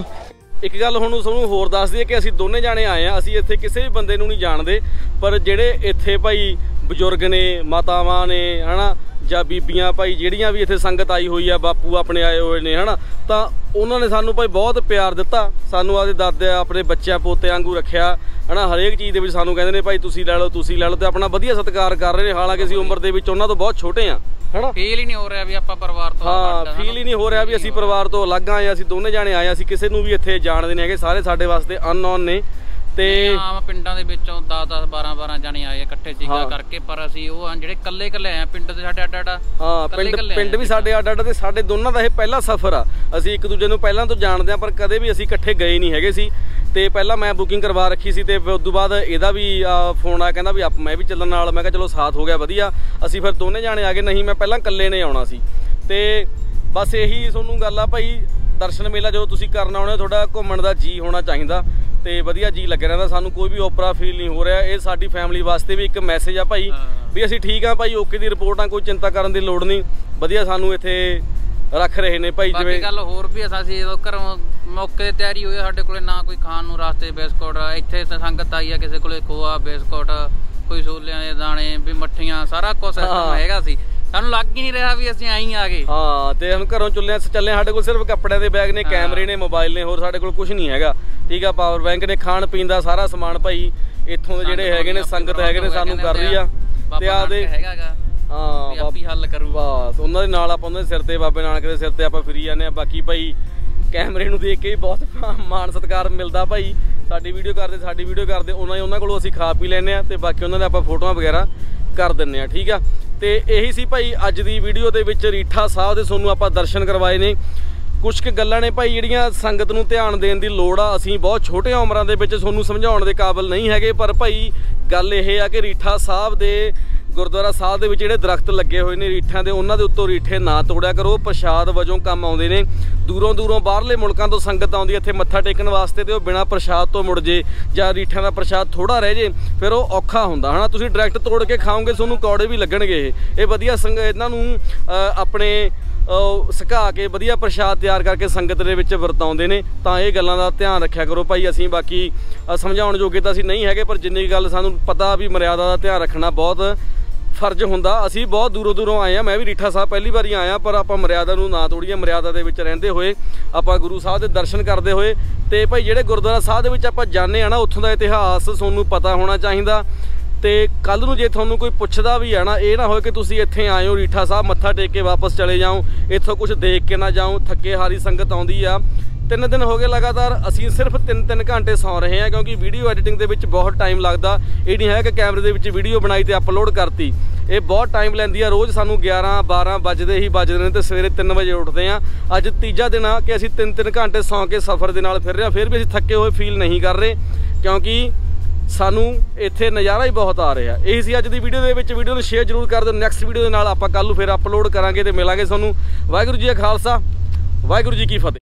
ਇੱਕ ਗੱਲ ਹੁਣ ਤੁਹਾਨੂੰ ਹੋਰ ਦੱਸ ਦਈਏ ਕਿ ਅਸੀਂ ਦੋਨੇ ਜਾਣੇ ਆਏ ਆ ਅਸੀਂ ਇੱਥੇ ਕਿਸੇ ਵੀ ਬੰਦੇ ਨੂੰ ਨਹੀਂ ਜਾਣਦੇ, ਪਰ ਜਿਹੜੇ ਇੱਥੇ ਭਾਈ ਬਜ਼ੁਰਗ ਨੇ, ਮਾਤਾਵਾਂ ਨੇ, ਹਨਾ, ਜਾਂ ਬੀਬੀਆਂ ਭਾਈ, ਜਿਹੜੀਆਂ ਵੀ ਇੱਥੇ ਸੰਗਤ ਆਈ ਹੋਈ ਆ, ਬਾਪੂ ਆਪਣੇ ਆਏ ਹੋਏ ਨੇ, ਹਨਾ, ਤਾਂ ਉਹਨਾਂ ਨੇ ਸਾਨੂੰ ਭਾਈ ਬਹੁਤ ਪਿਆਰ ਦਿੱਤਾ, ਸਾਨੂੰ ਆਦੇ ਦਾਦੇ, ਆਪਣੇ ਬੱਚਿਆਂ ਪੋਤੇ ਵਾਂਗੂ ਰੱਖਿਆ, ਹਨਾ, ਹਰੇਕ ਚੀਜ਼ ਦੇ ਵਿੱਚ ਸਾਨੂੰ ਕਹਿੰਦੇ ਨੇ, ਭਾਈ ਤੁਸੀਂ ਲੈ ਲਓ, ਤੁਸੀਂ ਲੈ ਲਓ, ਤੇ ਆਪਣਾ ਵਧੀਆ ਸਤਿਕਾਰ ਕਰ ਰਹੇ ਨੇ, ਹਾਲਾਂਕਿ ਅਸੀਂ ਉਮਰ ਦੇ ਵਿੱਚ ਉਹਨਾਂ ਤੋਂ ਬਹੁਤ ਛੋਟੇ ਆ ਹਨਾ? ਫੀਲ ਹੀ ਨਹੀਂ ਹੋ ਰਿਹਾ ਵੀ ਆਪਾਂ ਪਰਿਵਾਰ ਤੋਂ ਹਾਂ ਫੀਲ ਹੀ ਨਹੀਂ ਹੋ ਰਿਹਾ ਵੀ ਅਸੀਂ ਪਰਿਵਾਰ ਤੋਂ ਅਲੱਗ ਆਏ ਅਸੀਂ ਦੋਨੇ ਜਾਣੇ ਆਏ ਅਸੀਂ ਕਿਸੇ ਨੂੰ ਵੀ ਇੱਥੇ ਜਾਣਦੇ ਨਹੀਂ ਹੈਗੇ ਸਾਰੇ ਸਾਡੇ ਵਾਸਤੇ ਅਨਨੋਨ ਨੇ। ਤੇ ਆਮ ਪਿੰਡਾਂ ਦੇ ਵਿੱਚੋਂ 10 10 12 12 ਜਾਣੇ ਆਏ ਇਕੱਠੇ ਸੀਗਾ ਕਰਕੇ ਪਰ ਅਸੀਂ ਉਹ ਜਿਹੜੇ ਕੱਲੇ ਕੱਲੇ ਆਏ ਆ ਪਿੰਡ ਦੇ ਸਾਡੇ ਅੱਡ ਅੱਡ। ਹਾਂ ਪਿੰਡ ਪਿੰਡ ਵੀ ਸਾਡੇ ਅੱਡ ਅੱਡ ਤੇ ਸਾਡੇ ਦੋਨਾਂ ਦਾ ਇਹ ਪਹਿਲਾ ਸਫ਼ਰ ਆ। ਅਸੀਂ ਇੱਕ ਦੂਜੇ ਨੂੰ ਪਹਿਲਾਂ ਤੋਂ ਜਾਣਦੇ ਆ ਪਰ ਕਦੇ ਵੀ ਅਸੀਂ ਇਕੱਠੇ ਗਏ ਨਹੀਂ ਹੈਗੇ ਸੀ। ਤੇ ਪਹਿਲਾਂ ਮੈਂ ਬੁਕਿੰਗ ਕਰਵਾ ਰੱਖੀ ਸੀ ਤੇ ਉਸ ਤੋਂ ਬਾਅਦ ਇਹਦਾ ਵੀ ਫੋਨ ਆਇਆ ਕਹਿੰਦਾ ਵੀ ਆਪ ਮੈਂ ਵੀ ਚੱਲਣ ਨਾਲ ਮੈਂ ਕਿਹਾ ਚਲੋ ਸਾਥ ਹੋ ਗਿਆ ਵਧੀਆ। ਅਸੀਂ ਫਿਰ ਦੋਨੇ ਜਾਣੇ ਆ ਗਏ ਨਹੀਂ ਮੈਂ ਪਹਿਲਾਂ ਇਕੱਲੇ ਨੇ ਆਉਣਾ ਸੀ। ਤੇ ਬਸ ਇਹੀ ਤੁਹਾਨੂੰ ਗੱਲ ਆ ਭਾਈ ਦਰਸ਼ਨ ਮੇਲਾ ਜਦੋਂ ਤੁਸੀਂ ਕਰਨ ਆਉਣੇ ਹੋ, ਤੁਹਾਡਾ ਘੁੰਮਣ ਦਾ ਜੀ ਹੋਣਾ ਚਾਹੀਦਾ ਤੇ ਵਧੀਆ ਜੀ ਲੱਗਿਆ ਰਹਿੰਦਾ ਸਾਨੂੰ ਕੋਈ ਵੀ ਓਪਰਾ ਫੀਲ ਨਹੀਂ ਹੋ ਰਿਹਾ। ਇਹ ਸਾਡੀ ਫੈਮਿਲੀ ਵਾਸਤੇ ਵੀ ਇੱਕ ਮੈਸੇਜ ਆ ਭਾਈ ਵੀ ਅਸੀਂ ਠੀਕ ਆ ਭਾਈ ਓਕੇ ਦੀ ਰਿਪੋਰਟ ਆ ਕੋਈ ਚਿੰਤਾ ਕਰਨ ਦੀ ਲੋੜ ਨਹੀਂ। ਵਧੀਆ ਸਾਨੂੰ ਇੱਥੇ ਰੱਖ ਰਹੇ ਨੇ ਭਾਈ ਬਾਕੀ ਜਿਵੇਂ ਗੱਲ ਹੋਰ ਵੀ ਅਸੀਂ ਜਦੋਂ ਘਰੋਂ ਮੌਕੇ ਤੇ ਤਿਆਰੀ ਹੋਈ ਸਾਡੇ ਕੋਲੇ ਨਾ ਕੋਈ ਖਾਣ ਨੂੰ ਰਾਸਤੇ ਬਿਸਕੁਟ ਇੱਥੇ ਤਾਂ ਸੰਗਤ ਆਈ ਆ ਕਿਸੇ ਕੋਲੇ ਖੋਆ ਬਿਸਕੁਟ ਕੋਈ ਛੋਲਿਆਂ ਦੇ ਦਾਣੇ ਵੀ ਮੱਠੀਆਂ ਸਾਰਾ ਕੁਝ ਸਿਸਟਮ ਹੈਗਾ ਸੀ। ਸਾਨੂੰ ਲੱਗ ਹੀ ਨਹੀਂ ਰਿਹਾ ਵੀ ਅਸੀਂ ਆਈ ਆ ਗਏ। ਹਾਂ ਤੇ ਹੁਣ ਘਰੋਂ ਚੁੱਲਿਆਂ ਚੱਲੇ ਸਾਡੇ ਕੋਲ ਸਿਰਫ ਕੱਪੜਿਆਂ ਦੇ ਬੈਗ ਨੇ ਕੈਮਰੇ ਨੇ ਮੋਬਾਈਲ ਨੇ ਹੋਰ ਸਾਡੇ ਕੋਲ ਕੁਝ ਨਹੀਂ ਹੈਗਾ। ਠੀਕ ਆ ਪਾਵਰ ਬੈਂਕ ਨੇ ਖਾਣ ਪੀਣ ਦਾ ਸਾਰਾ ਸਮਾਨ ਭਾਈ ਇੱਥੋਂ ਦੇ ਜਿਹੜੇ ਹੈਗੇ ਨੇ ਸੰਗਤ ਹੈਗੇ ਨੇ ਸਾਨੂੰ ਕਰ ਰਹੀ ਆ। ਤੇ ਆਦੇ ਹੈਗਾਗਾ। ਹਾਂ ਵੀ ਆਪੀ ਹੱਲ ਕਰੂ। ਬਸ ਉਹਨਾਂ ਦੇ ਨਾਲ ਆਪਾਂ ਉਹਨਾਂ ਦੇ ਸਿਰ ਤੇ ਬਾਬੇ ਨਾਨਕ ਦੇ ਸਿਰ ਤੇ ਆਪਾਂ ਫਿਰੀ ਜਾਂਦੇ ਆ ਬਾਕੀ ਭਾਈ ਕੈਮਰੇ ਨੂੰ ਦੇਖ ਕੇ ਵੀ ਬਹੁਤ ਮਾਣ ਸਤਿਕਾਰ ਮਿਲਦਾ ਭਾਈ। ਸਾਡੀ ਵੀਡੀਓ ਕਰਦੇ ਸਾਡੀ ਵੀਡੀਓ ਕਰਦੇ ਉਹਨਾਂ ਉਹਨਾਂ ਕੋਲੋਂ ਅਸੀਂ ਖਾ ਪੀ ਲੈਂਦੇ ਆ ਤੇ ਬਾਕੀ ਉਹਨਾਂ ਦੇ ਆਪਾਂ ਫੋਟੋਆਂ ਵਗੈਰਾ ਕਰ ਦਿੰਨੇ ਆ ਠੀਕ ਆ? ਤੇ ਇਹੀ ਸੀ ਭਾਈ ਅੱਜ ਦੀ ਵੀਡੀਓ ਦੇ ਵਿੱਚ ਰੀਠਾ ਸਾਹਿਬ ਦੇ ਤੁਹਾਨੂੰ ਆਪਾਂ ਦਰਸ਼ਨ ਕਰਵਾਏ ਨੇ। ਕੁਝ ਕੁ ਗੱਲਾਂ ਨੇ ਭਾਈ ਜਿਹੜੀਆਂ ਸੰਗਤ ਨੂੰ ਧਿਆਨ ਦੇਣ ਦੀ ਲੋੜ ਆ। ਅਸੀਂ ਬਹੁਤ ਛੋਟੀਆਂ ਉਮਰਾਂ ਦੇ ਵਿੱਚ ਤੁਹਾਨੂੰ ਸਮਝਾਉਣ ਦੇ ਕਾਬਿਲ ਨਹੀਂ ਹੈਗੇ ਪਰ ਭਾਈ ਗੱਲ ਇਹ ਆ ਕਿ ਰੀਠਾ ਸਾਹਿਬ ਦੇ ਗੁਰਦੁਆਰਾ ਸਾਹਿਬ ਦੇ ਵਿੱਚ ਜਿਹੜੇ ਦਰਖਤ ਲੱਗੇ ਹੋਏ ਨੇ ਰੀਠਿਆਂ ਦੇ, ਉਹਨਾਂ ਦੇ ਉੱਤੋਂ ਰੀਠੇ ਨਾ ਤੋੜਿਆ ਕਰੋ, ਪ੍ਰਸ਼ਾਦ ਵਜੋਂ ਕੰਮ ਆਉਂਦੇ ਨੇ। ਦੂਰੋਂ ਦੂਰੋਂ ਬਾਹਰਲੇ ਮੁਲਕਾਂ ਤੋਂ ਸੰਗਤ ਆਉਂਦੀ ਹੈ, ਇੱਥੇ ਮੱਥਾ ਟੇਕਣ ਵਾਸਤੇ ਤੇ ਉਹ ਬਿਨਾਂ ਪ੍ਰਸ਼ਾਦ ਤੋਂ ਮੁੜ ਜੇ ਜਾਂ ਰੀਠਿਆਂ ਦਾ ਪ੍ਰਸ਼ਾਦ ਥੋੜਾ ਰਹਿ ਜੇ, ਫਿਰ ਉਹ ਔਖਾ ਹੁੰਦਾ। ਹਨਾ, ਤੁਸੀਂ ਡਾਇਰੈਕਟ ਤੋੜ ਕੇ ਖਾਓਗੇ, ਤੁਹਾਨੂੰ ਕੌੜੇ ਵੀ ਲੱਗਣਗੇ ਇਹ। ਵਧੀਆ ਸੰਗ, ਇਹਨਾਂ ਨੂੰ ਆਪਣੇ ਸੁਕਾ ਕੇ ਵਧੀਆ ਪ੍ਰਸ਼ਾਦ ਤਿਆਰ ਕਰਕੇ ਸੰਗਤ ਦੇ ਵਿੱਚ ਵਰਤਾਉਂਦੇ ਨੇ। ਤਾਂ ਇਹ ਗੱਲਾਂ ਦਾ ਧਿਆਨ ਰੱਖਿਆ ਕਰੋ ਭਾਈ, ਅਸੀਂ ਬਾਕੀ ਸਮਝਾਉਣ ਜੋਗੇ ਤਾਂ ਅਸੀਂ ਨਹੀਂ ਹੈਗੇ, ਪਰ ਜਿੰਨੀ ਗੱਲ ਸਾਨੂੰ ਪਤਾ ਵੀ ਮਰਿਆਦਾ ਦਾ ਧਿਆਨ ਰੱਖਣਾ ਬਹੁਤ ਫਰਜ਼ ਹੁੰਦਾ। ਅਸੀਂ ਬਹੁਤ ਦੂਰੋਂ ਦੂਰੋਂ ਆਏ ਆ ਮੈਂ ਵੀ ਰੀਠਾ ਸਾਹਿਬ ਪਹਿਲੀ ਵਾਰੀ ਆਇਆ, ਪਰ ਆਪਾਂ ਮਰਿਆਦਾ ਨੂੰ ਨਾ ਤੋੜੀਏ। ਮਰਿਆਦਾ ਦੇ ਵਿੱਚ ਰਹਿੰਦੇ ਹੋਏ ਆਪਾਂ ਗੁਰੂ ਸਾਹਿਬ ਦੇ ਦਰਸ਼ਨ ਕਰਦੇ ਹੋਏ। ਤੇ ਭਾਈ ਜਿਹੜੇ ਗੁਰਦੁਆਰਾ ਸਾਹਿਬ ਦੇ ਵਿੱਚ ਆਪਾਂ ਜਾਂਦੇ ਆ ਨਾ, ਉੱਥੋਂ ਦਾ ਇਤਿਹਾਸ ਤੁਹਾਨੂੰ ਪਤਾ ਹੋਣਾ ਚਾਹੀਦਾ। ਤੇ ਕੱਲ ਨੂੰ ਜੇ ਤੁਹਾਨੂੰ ਕੋਈ ਪੁੱਛਦਾ ਵੀ ਹੈ ਨਾ, ਇਹ ਨਾ ਹੋਏ ਕਿ ਤੁਸੀਂ ਇੱਥੇ ਆਏ ਹੋ ਰੀਠਾ ਸਾਹਿਬ, ਮੱਥਾ ਟੇਕ ਕੇ ਵਾਪਸ ਚਲੇ ਜਾਓ, ਇੱਥੋਂ ਕੁਝ ਦੇਖ ਕੇ ਨਾ ਜਾਓ ਥੱਕੇ ਹਾਰੀ ਸੰਗਤ ਆਉਂਦੀ ਆ। ਤਿੰਨ ਦਿਨ ਹੋ ਗਏ ਲਗਾਤਾਰ, ਅਸੀਂ ਸਿਰਫ 3-3 ਘੰਟੇ ਸੌਂ ਰਹੇ ਹਾਂ ਕਿਉਂਕਿ ਵੀਡੀਓ ਐਡੀਟਿੰਗ ਦੇ ਵਿੱਚ ਬਹੁਤ ਟਾਈਮ ਲੱਗਦਾ। ਇਹ ਨਹੀਂ ਹੈ ਕਿ ਕੈਮਰੇ ਦੇ ਵਿੱਚ ਵੀਡੀਓ ਬਣਾਈ ਤੇ ਅਪਲੋਡ ਕਰਤੀ। ਇਹ ਬਹੁਤ ਟਾਈਮ ਲੈਂਦੀ ਆ, ਰੋਜ਼ ਸਾਨੂੰ 11 12 ਵੱਜਦੇ ਹੀ ਵੱਜਦੇ ਨੇ ਤੇ ਸਵੇਰੇ 3 ਵਜੇ ਉੱਠਦੇ ਆ ਅੱਜ ਤੀਜਾ ਦਿਨ ਆ ਕਿ ਅਸੀਂ 3-3 ਘੰਟੇ ਸੌਂ ਕੇ ਸਫ਼ਰ ਦੇ ਨਾਲ ਫਿਰ ਰਹੇ ਹਾਂ। ਫਿਰ ਵੀ ਅਸੀਂ ਥੱਕੇ ਹੋਏ ਫੀਲ ਨਹੀਂ ਕਰ ਰਹੇ ਕਿਉਂਕਿ ਸਾਨੂੰ ਇੱਥੇ ਨਜ਼ਾਰਾ ਹੀ ਬਹੁਤ ਆ ਰਿਹਾ। ਇਹੀ ਸੀ ਅੱਜ ਦੀ ਵੀਡੀਓ ਦੇ ਵਿੱਚ। ਵੀਡੀਓ ਨੂੰ ਸ਼ੇਅਰ ਜ਼ਰੂਰ ਕਰ ਦਿਓ। ਨੈਕਸਟ ਵੀਡੀਓ ਦੇ ਨਾਲ ਆਪਾਂ ਕੱਲ ਨੂੰ ਫਿਰ ਅਪਲੋਡ ਕਰਾਂਗੇ ਤੇ ਮਿਲਾਂਗੇ ਤੁਹਾਨੂੰ। ਵਾਹਿਗੁਰੂ ਜੀ ਕਾ ਖਾਲਸਾ। ਵਾਹਿਗੁਰੂ ਜੀ ਕੀ ਫਤਿਹ।